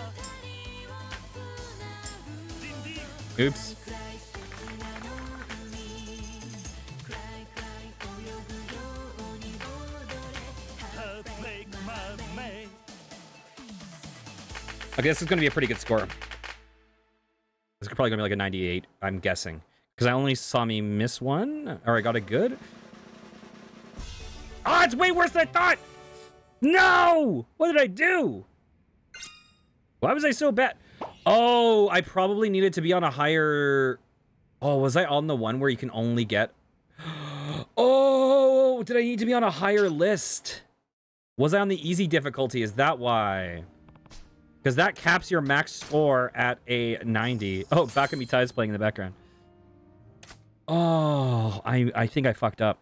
Oops. Okay, this is going to be a pretty good score. Probably to be like a 98, I'm guessing. Because I only saw me miss one, or I got a good. Oh, it's way worse than I thought! No! What did I do? Why was I so bad? Oh, I probably needed to be on a higher... Oh, was I on the one where you can only get... Oh, did I need to be on a higher list? Was I on the easy difficulty? Is that why? Because that caps your max score at a 90. Oh, Baka Mitai is playing in the background. Oh, I, I think I fucked up.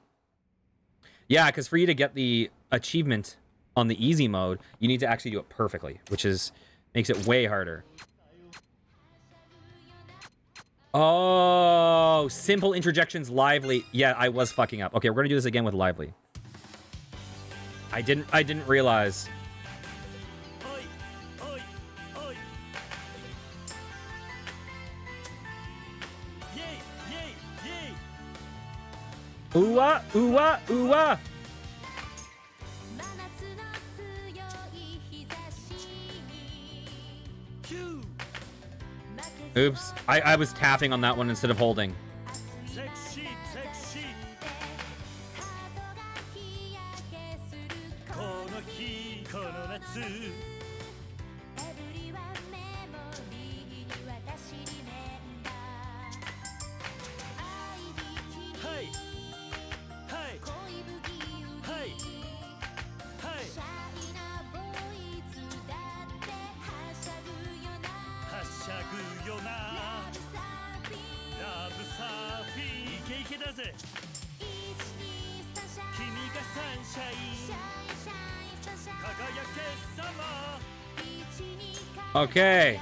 Yeah, because for you to get the achievement on the easy mode, you need to actually do it perfectly, which is makes it way harder. Oh, simple interjections, lively. Yeah, I was fucking up. Okay, we're gonna do this again with lively. I didn't I didn't realize. イイェイ Ooh ah, ooh ah, ooh ah. 真夏の強い日差しにキュー Oops. I, I was tapping on that one instead of holding. Okay.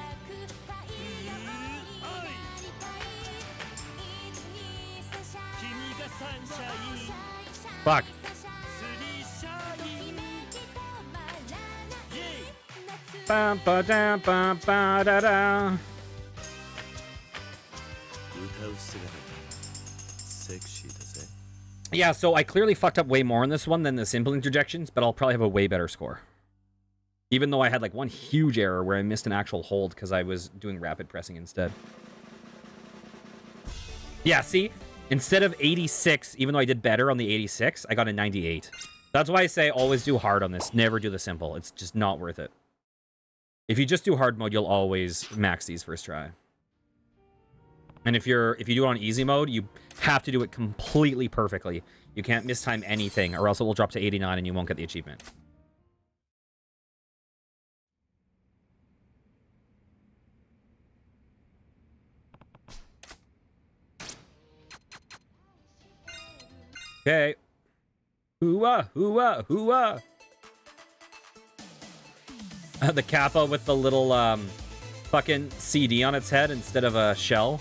Fuck. Bum, ba, da, bum, ba, da, da. Yeah, so I clearly fucked up way more in this one than the simple interjections, but I'll probably have a way better score. Even though I had like one huge error where I missed an actual hold because I was doing rapid pressing instead. Yeah, see? Instead of 86, even though I did better on the 86, I got a 98. That's why I say always do hard on this. Never do the simple. It's just not worth it. If you just do hard mode, you'll always max these first try. And if you're if you do it on easy mode, you have to do it completely perfectly. You can't mistime anything, or else it will drop to 89 and you won't get the achievement. Okay. Hooah, hooah, hooah. The kappa with the little um fucking CD on its head instead of a shell.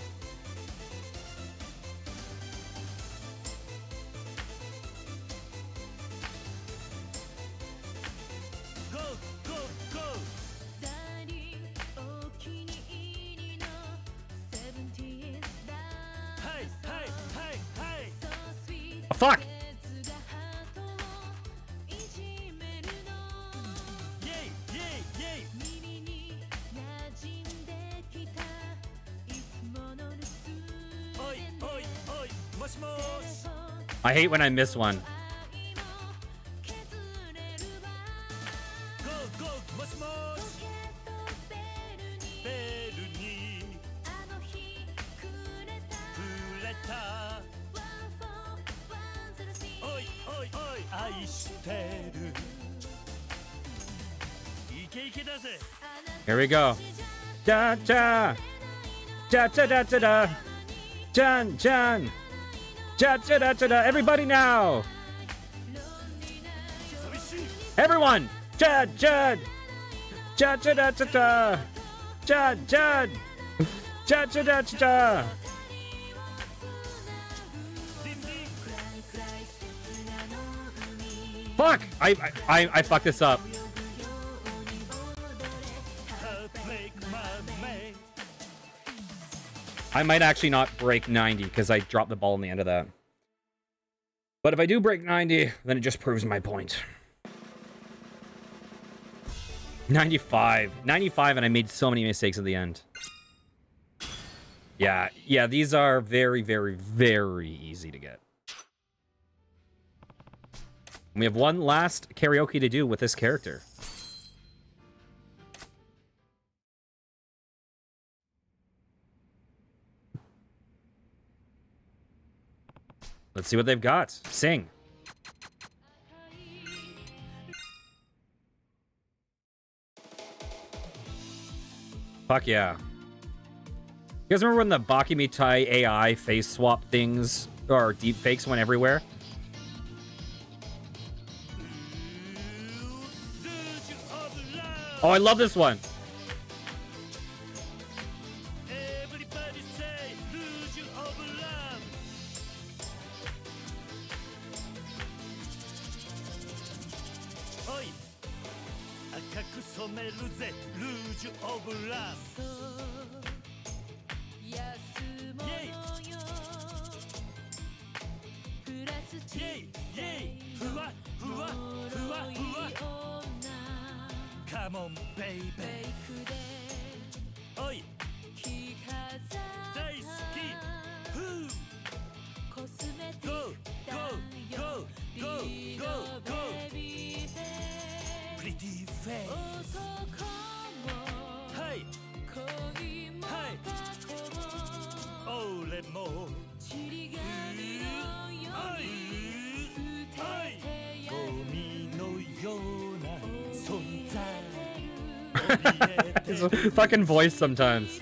hate when I miss one. Here we go. Da da da da da da da. John Cha cha da cha da. Everybody now. Everyone. Cha cha. Cha cha da cha da. Cha cha. Cha cha da cha da. Fuck! I I I, I fucked this up. I might actually not break 90 because I dropped the ball in the end of that. But if I do break 90, then it just proves my point. 95. 95, and I made so many mistakes at the end. Yeah, yeah, these are very, very, very easy to get. We have one last karaoke to do with this character. Let's see what they've got. Sing. Fuck yeah. You guys remember when the Baka Mitai AI face swap things or deep fakes went everywhere? Oh, I love this one. Fucking voice sometimes.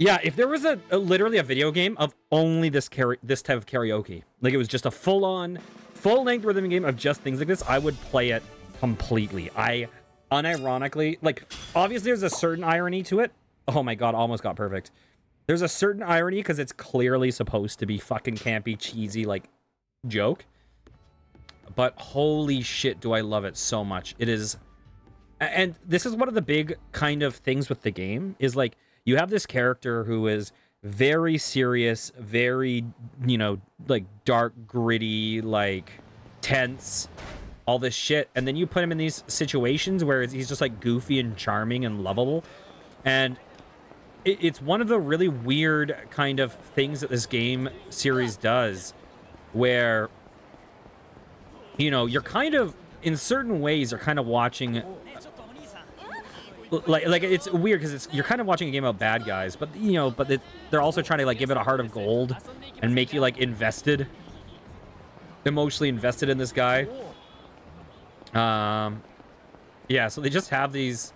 Yeah, if there was a, a- literally a video game of only this this type of karaoke, like it was just a full on, full length rhythm game of just things like this, I would play it completely. I unironically, like, obviously there's a certain irony to it. Oh my god, almost got perfect. There's a certain irony because it's clearly supposed to be fucking campy, cheesy, like joke. But holy shit, do I love it so much. It is and this is one of the big kind of things with the game is like you have this character who is very serious, very, you know, like dark, gritty, like tense, all this shit. And then you put him in these situations where he's just like goofy and charming and lovable. And it's one of the really weird kind of things that this game series does where you know, you're kind of in certain ways you're kind of watching like like it's weird because it's you're kind of watching a game about bad guys, but you know, but it, they're also trying to like give it a heart of gold and make you like invested, emotionally invested in this guy. Um, yeah, so they just have these,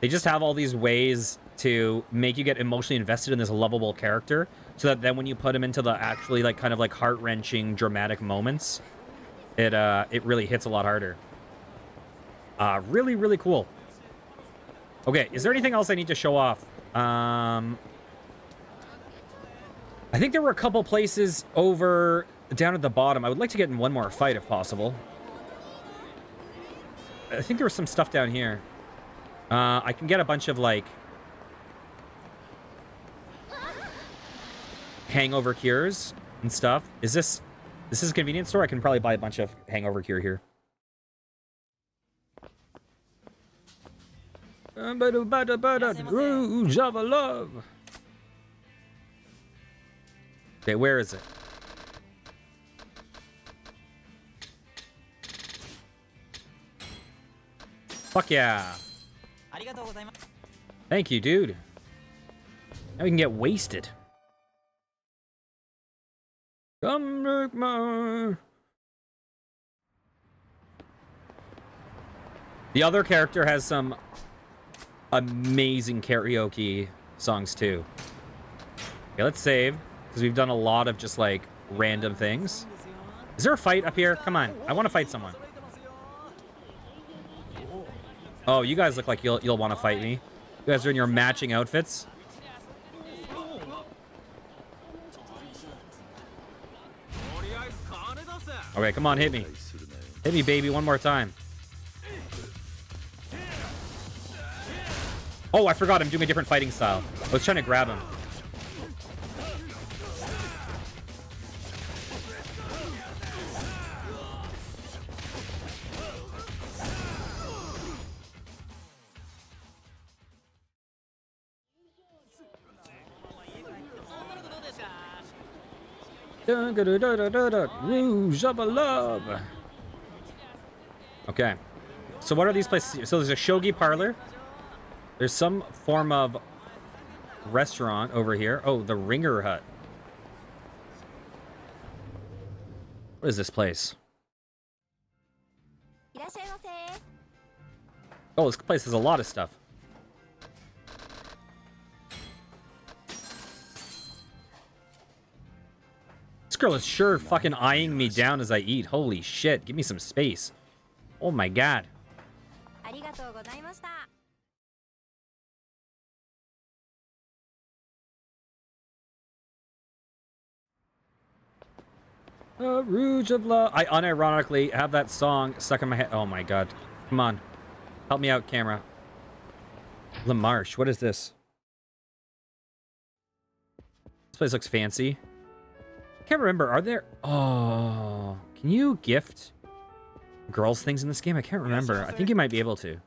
they just have all these ways to make you get emotionally invested in this lovable character, so that then when you put him into the actually like kind of like heart wrenching dramatic moments, it uh it really hits a lot harder. Uh, really really cool. Okay, is there anything else I need to show off? Um, I think there were a couple places over down at the bottom. I would like to get in one more fight if possible. I think there was some stuff down here. Uh, I can get a bunch of like hangover cures and stuff. Is this this is a convenience store? I can probably buy a bunch of hangover cure here. Rouge of a love. Okay, where is it? Fuck yeah. Thank you, dude. Now we can get wasted. Come look more. The other character has some amazing karaoke songs too. Okay, let's save because we've done a lot of just like random things. Is there a fight up here? Come on, I want to fight someone. Oh, you guys look like you'll you'll want to fight me. You guys are in your matching outfits. Okay, come on, hit me. Hit me, baby, one more time. Oh, I forgot. I'm doing a different fighting style. I was trying to grab him. Rouge of love. Okay. So what are these places? So there's a shogi parlor. There's some form of restaurant over here. Oh, the Ringer Hut. What is this place? Oh, this place has a lot of stuff. This girl is sure fucking eyeing me down as I eat. Holy shit, give me some space. Oh my god. The Rouge of Love. I unironically have that song stuck in my head. Oh my god. Come on. Help me out, camera. LaMarche. What is this? This place looks fancy. I can't remember. Are there... Oh. Can you gift girls things in this game? I can't remember. I think you might be able to.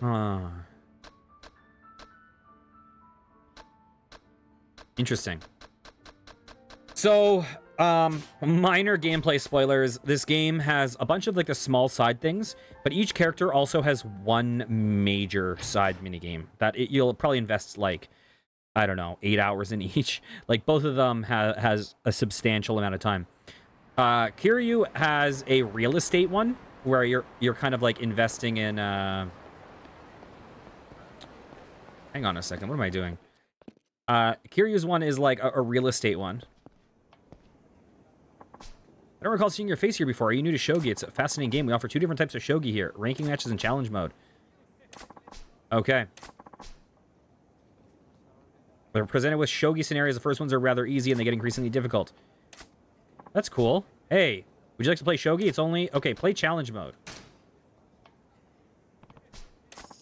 Ah. Oh. Interesting. So, um, minor gameplay spoilers. This game has a bunch of like the small side things, but each character also has one major side minigame that it, you'll probably invest like, I don't know, eight hours in each. Like both of them ha has a substantial amount of time. Uh, Kiryu has a real estate one where you're you're kind of like investing in. Uh... Hang on a second. What am I doing? Uh, Kiryu's one is like a, a real estate one. I don't recall seeing your face here before. Are you new to Shogi? It's a fascinating game. We offer two different types of Shogi here. Ranking matches and challenge mode. Okay. They're presented with Shogi scenarios. The first ones are rather easy and they get increasingly difficult. That's cool. Hey, would you like to play Shogi? It's only... Okay, play challenge mode.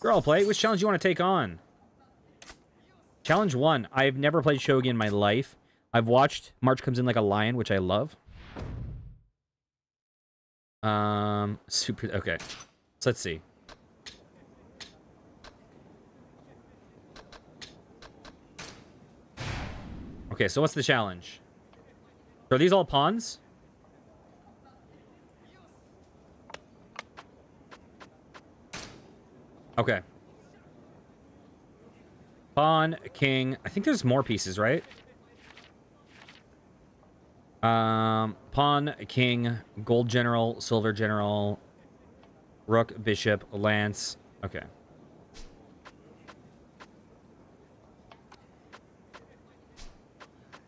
Girl, play. Which challenge do you want to take on? Challenge one. I've never played Shogi in my life. I've watched March Comes In Like a Lion, which I love. Um, super... Okay. So let's see. Okay, so what's the challenge? Are these all pawns? Okay. Pawn, king. I think there's more pieces, right? Um, pawn, king, gold general, silver general, rook, bishop, lance. Okay.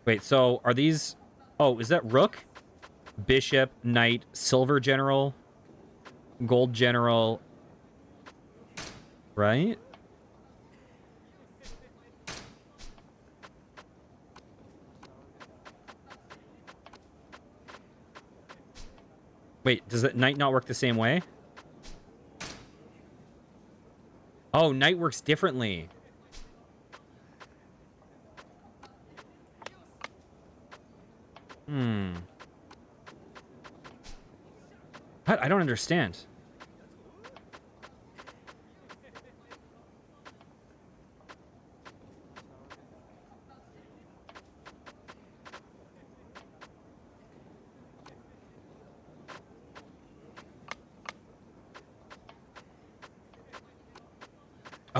Wait, so are these... Oh, is that rook, bishop, knight, silver general, gold general, right? Wait, does that knight not work the same way? Oh, knight works differently. Hmm. What? I don't understand.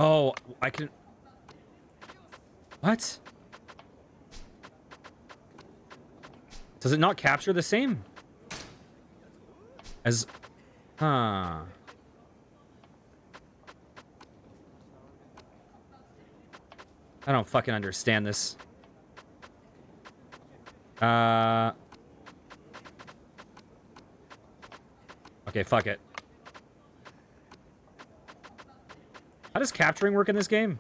Oh, I can... What? Does it not capture the same? As... Huh. I don't fucking understand this. Uh... Okay, fuck it. Does capturing work in this game?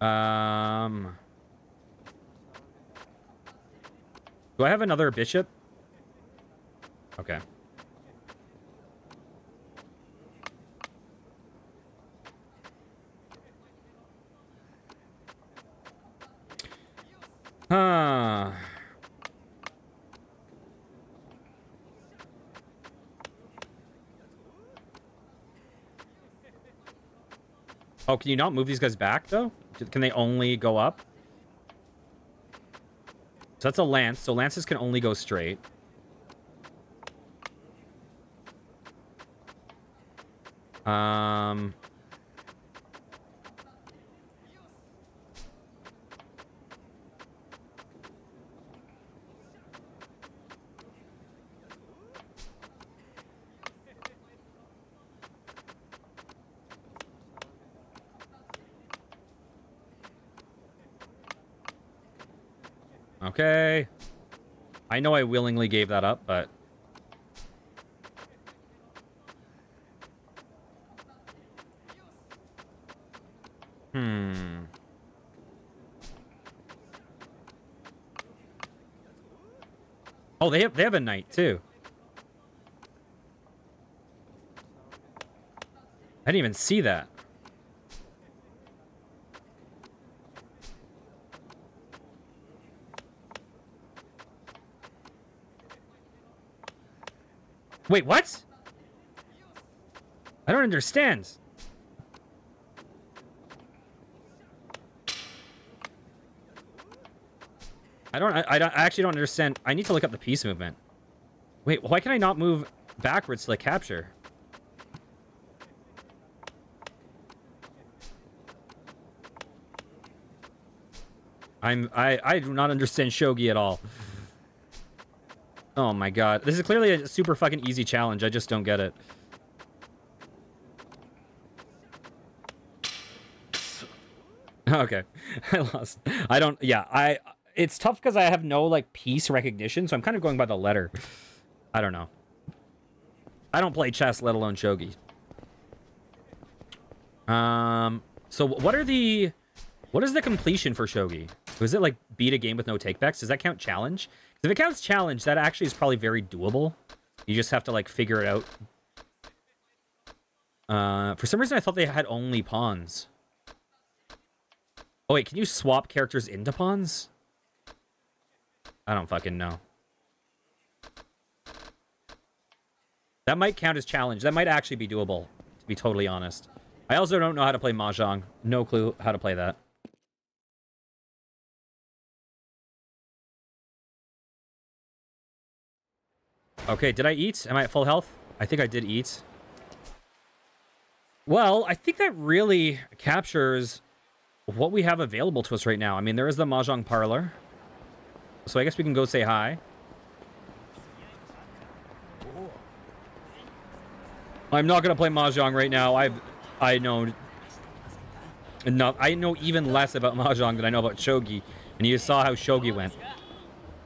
Um... Do I have another bishop? Okay. Huh. Oh, can you not move these guys back, though? Can they only go up? So that's a lance. So lances can only go straight. Um... Okay. I know I willingly gave that up, but... Hmm. Oh, they have they have a knight too. I didn't even see that. Wait, what? I don't understand. I don't, I, I don't, I actually don't understand. I need to look up the piece movement. Wait, why can I not move backwards to like capture? I'm, I, I do not understand shogi at all. Oh my god. This is clearly a super fucking easy challenge. I just don't get it. Okay. I lost. I don't... Yeah, I... It's tough because I have no, like, piece recognition, so I'm kind of going by the letter. I don't know. I don't play chess, let alone shogi. Um... So what are the... What is the completion for shogi? Was it, like, beat a game with no takebacks? Does that count challenge? If it counts challenge, that actually is probably very doable. You just have to, like, figure it out. Uh, for some reason, I thought they had only pawns. Oh, wait, can you swap characters into pawns? I don't fucking know. That might count as challenge. That might actually be doable, to be totally honest. I also don't know how to play Mahjong. No clue how to play that. Okay, did I eat? Am I at full health? I think I did eat. Well, I think that really captures what we have available to us right now. I mean, there is the Mahjong Parlor. So I guess we can go say hi. I'm not going to play Mahjong right now. I've, I know enough. I know even less about Mahjong than I know about Shogi. And you saw how Shogi went.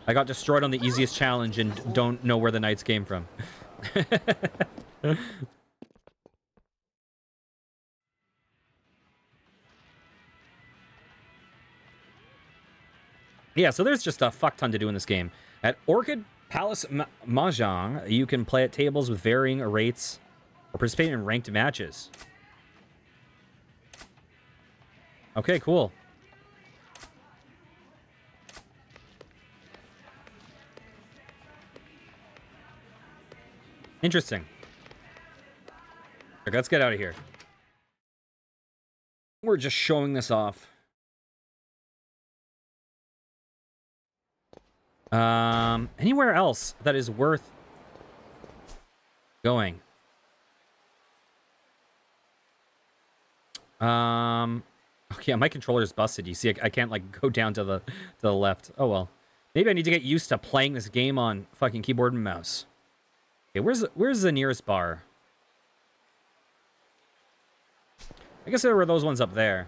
I got destroyed on the easiest challenge and don't know where the knights came from. yeah, so there's just a fuck ton to do in this game. At Orchid Palace Ma Mahjong, you can play at tables with varying rates or participate in ranked matches. Okay, cool. Interesting. Okay, let's get out of here. We're just showing this off. Um, anywhere else that is worth going? Um, okay, my controller is busted. You see, I, I can't like go down to the to the left. Oh well. Maybe I need to get used to playing this game on fucking keyboard and mouse. Okay, where's where's the nearest bar? I guess there were those ones up there.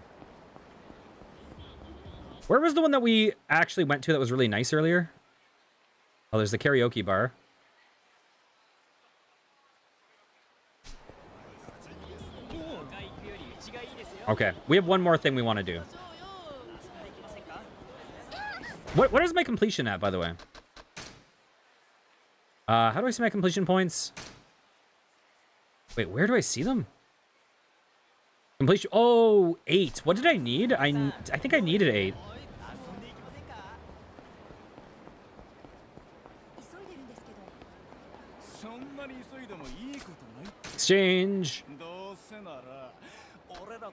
Where was the one that we actually went to that was really nice earlier? Oh, there's the karaoke bar. Okay, we have one more thing we want to do. What what is my completion at, by the way? Uh, how do I see my completion points? Wait, where do I see them? Completion, oh, eight. What did I need? I, I think I needed eight. Exchange.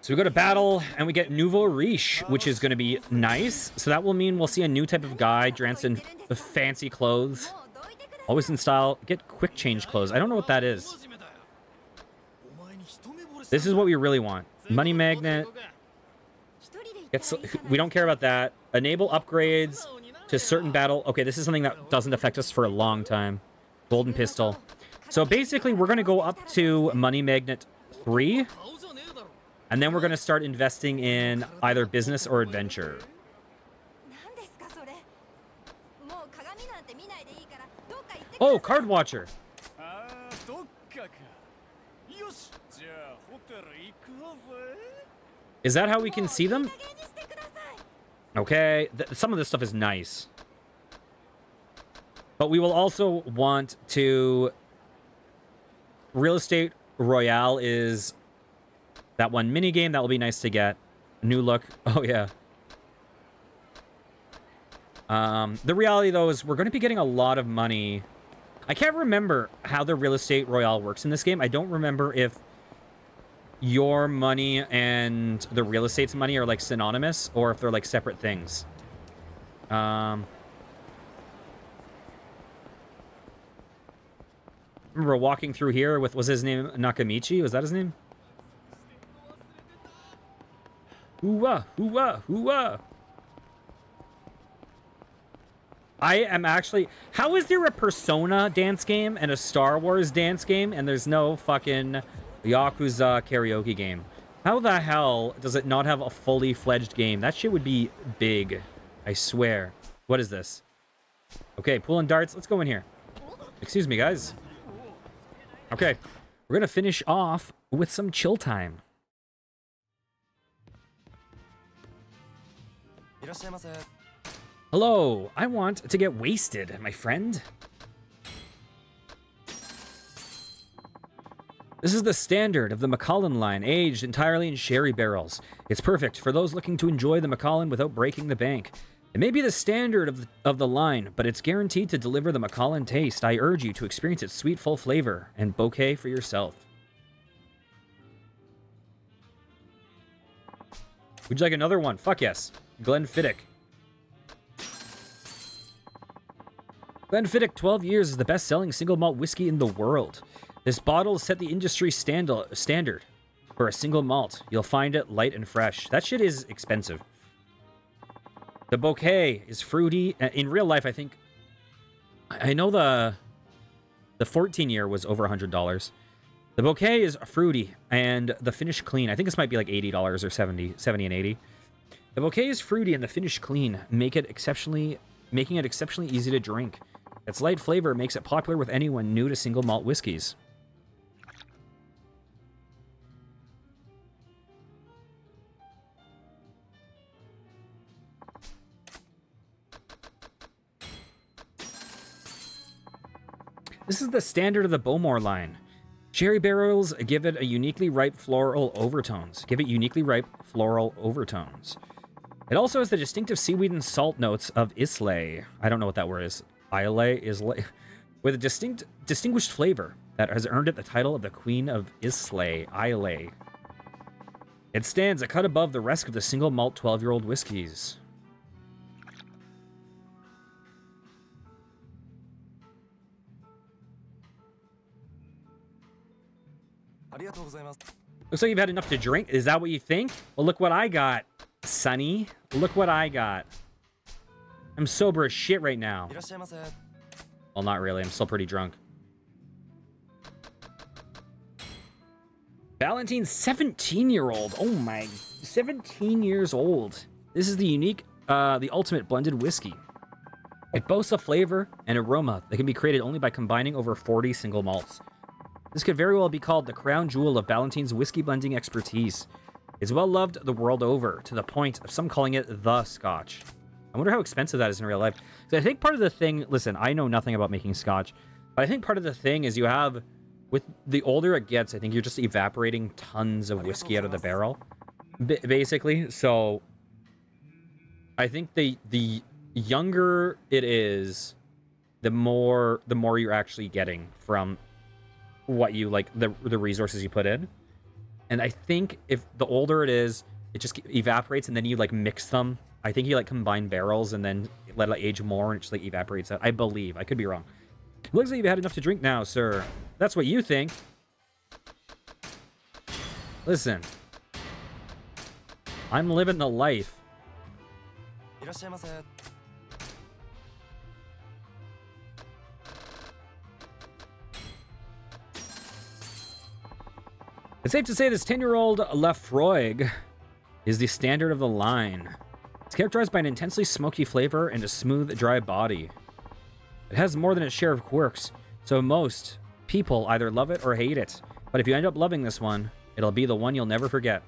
So we go to battle, and we get Nouveau Riche, which is going to be nice. So that will mean we'll see a new type of guy dressed in fancy clothes. Always in style. Get quick change clothes. I don't know what that is. This is what we really want. Money magnet. We don't care about that. Enable upgrades to certain battle. Okay, this is something that doesn't affect us for a long time. Golden pistol. So basically, we're going to go up to money magnet 3. And then we're going to start investing in either business or adventure. Oh, Card Watcher. Is that how we can see them? Okay, Th some of this stuff is nice. But we will also want to... Real Estate Royale is that one mini game. That will be nice to get. New look. Oh, yeah. Um, the reality, though, is we're going to be getting a lot of money... I can't remember how the Real Estate Royale works in this game. I don't remember if your money and the real estate's money are like synonymous or if they're like separate things. Um, remember walking through here with was his name Nakamichi? Was that his name? Hooah, hooah, hooah. I am actually. How is there a Persona dance game and a Star Wars dance game and there's no fucking Yakuza karaoke game? How the hell does it not have a fully fledged game? That shit would be big. I swear. What is this? Okay, pool and darts. Let's go in here. Excuse me, guys. Okay, we're gonna finish off with some chill time. Hello, I want to get wasted, my friend. This is the standard of the Macallan line, aged entirely in sherry barrels. It's perfect for those looking to enjoy the Macallan without breaking the bank. It may be the standard of the, of the line, but it's guaranteed to deliver the Macallan taste. I urge you to experience its sweet, full flavor and bouquet for yourself. Would you like another one? Fuck yes. Glenfiddich. Glenfiddich 12 years is the best-selling single malt whiskey in the world. This bottle set the industry stand standard for a single malt. You'll find it light and fresh. That shit is expensive. The bouquet is fruity. In real life, I think... I know the... The 14 year was over $100. The bouquet is fruity, and the finish clean. I think this might be like $80 or 70 70 and 80 The bouquet is fruity, and the finish clean, make it exceptionally... Making it exceptionally easy to drink. Its light flavor makes it popular with anyone new to single malt whiskies. This is the standard of the Bowmore line. Sherry barrels give it a uniquely ripe floral overtones. Give it uniquely ripe floral overtones. It also has the distinctive seaweed and salt notes of Islay. I don't know what that word is. Iole is with a distinct, distinguished flavor that has earned it the title of the Queen of Islay, Islay. It stands a cut above the rest of the single malt 12-year-old whiskies. Looks like you've had enough to drink. Is that what you think? Well, look what I got, Sonny. Look what I got. I'm sober as shit right now. Well, not really. I'm still pretty drunk. Ballantine's 17-year-old. Oh my... 17 years old. This is the unique, uh, the ultimate blended whiskey. It boasts a flavor and aroma that can be created only by combining over 40 single malts. This could very well be called the crown jewel of Ballantine's whiskey blending expertise. It's well loved the world over, to the point of some calling it the Scotch. I wonder how expensive that is in real life. I think part of the thing, listen, I know nothing about making Scotch, but I think part of the thing is you have, with the older it gets, I think you're just evaporating tons of whiskey out of the barrel, ba- basically. So I think the the younger it is, the more the more you're actually getting from what you like the the resources you put in. And I think if the older it is, it just evaporates and then you like mix them. I think you like combine barrels and then let it age more and it just like evaporates out. I believe. I could be wrong. Looks like you've had enough to drink now, sir. That's what you think. Listen. I'm living the life. It's safe to say this 10-year-old Laphroaig is the standard of the line. Characterized by an intensely smoky flavor and a smooth, dry body. It has more than its share of quirks, so most people either love it or hate it. But if you end up loving this one, it'll be the one you'll never forget.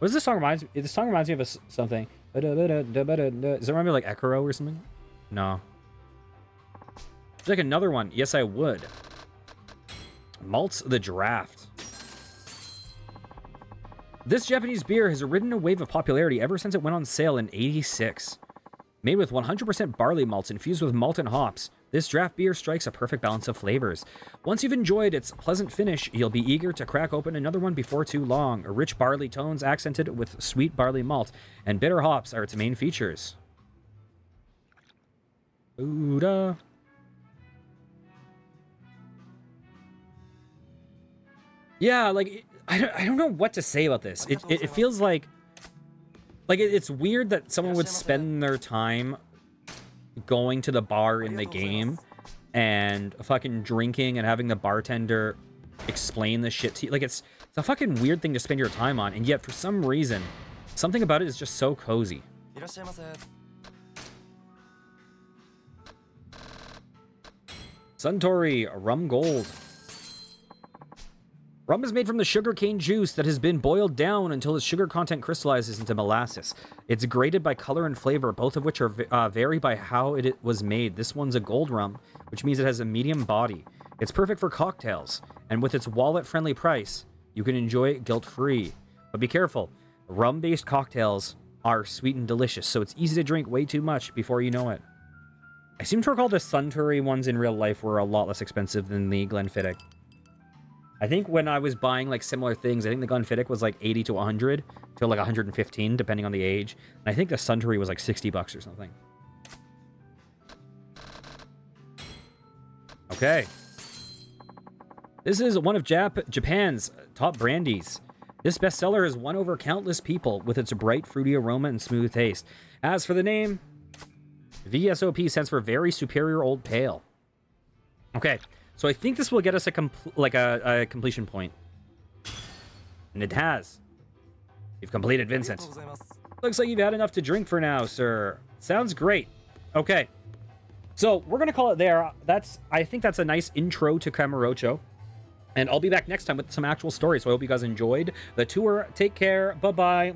What does this song reminds me? This song reminds me of a something. Does it remind me of like Ekaro or something? No. It's like another one. Yes, I would. Malts the Draft. This Japanese beer has ridden a wave of popularity ever since it went on sale in 86. Made with 100% barley malts infused with malt and hops, this draft beer strikes a perfect balance of flavors. Once you've enjoyed its pleasant finish, you'll be eager to crack open another one before too long. Rich barley tones accented with sweet barley malt, and bitter hops are its main features. Ooh-da. Yeah, like I don't, I don't know what to say about this. It, it, it feels like, like it, it's weird that someone would spend their time going to the bar in the game and fucking drinking and having the bartender explain the shit to you. Like it's, it's a fucking weird thing to spend your time on. And yet for some reason, something about it is just so cozy. Suntory Rum Gold. Rum is made from the sugarcane juice that has been boiled down until its sugar content crystallizes into molasses. It's graded by color and flavor, both of which are uh, vary by how it was made. This one's a gold rum, which means it has a medium body. It's perfect for cocktails, and with its wallet-friendly price, you can enjoy it guilt-free. But be careful, rum-based cocktails are sweet and delicious, so it's easy to drink way too much before you know it. I seem to recall the Suntory ones in real life were a lot less expensive than the Glenfiddich. I think when I was buying like similar things, I think the Glenfiddich was like 80 to 100 to like 115 depending on the age. And I think the Suntory was like 60 bucks or something. Okay. This is one of Jap- Japan's top brandies. This bestseller has won over countless people with its bright, fruity aroma and smooth taste. As for the name, VSOP stands for Very Superior Old Pale. Okay, so I think this will get us a like a, a completion point. And it has. You've completed Vincent. Looks like you've had enough to drink for now, sir. Sounds great. Okay. So we're going to call it there. That's I think that's a nice intro to Kamurocho. And I'll be back next time with some actual stories. So I hope you guys enjoyed the tour. Take care. Bye-bye.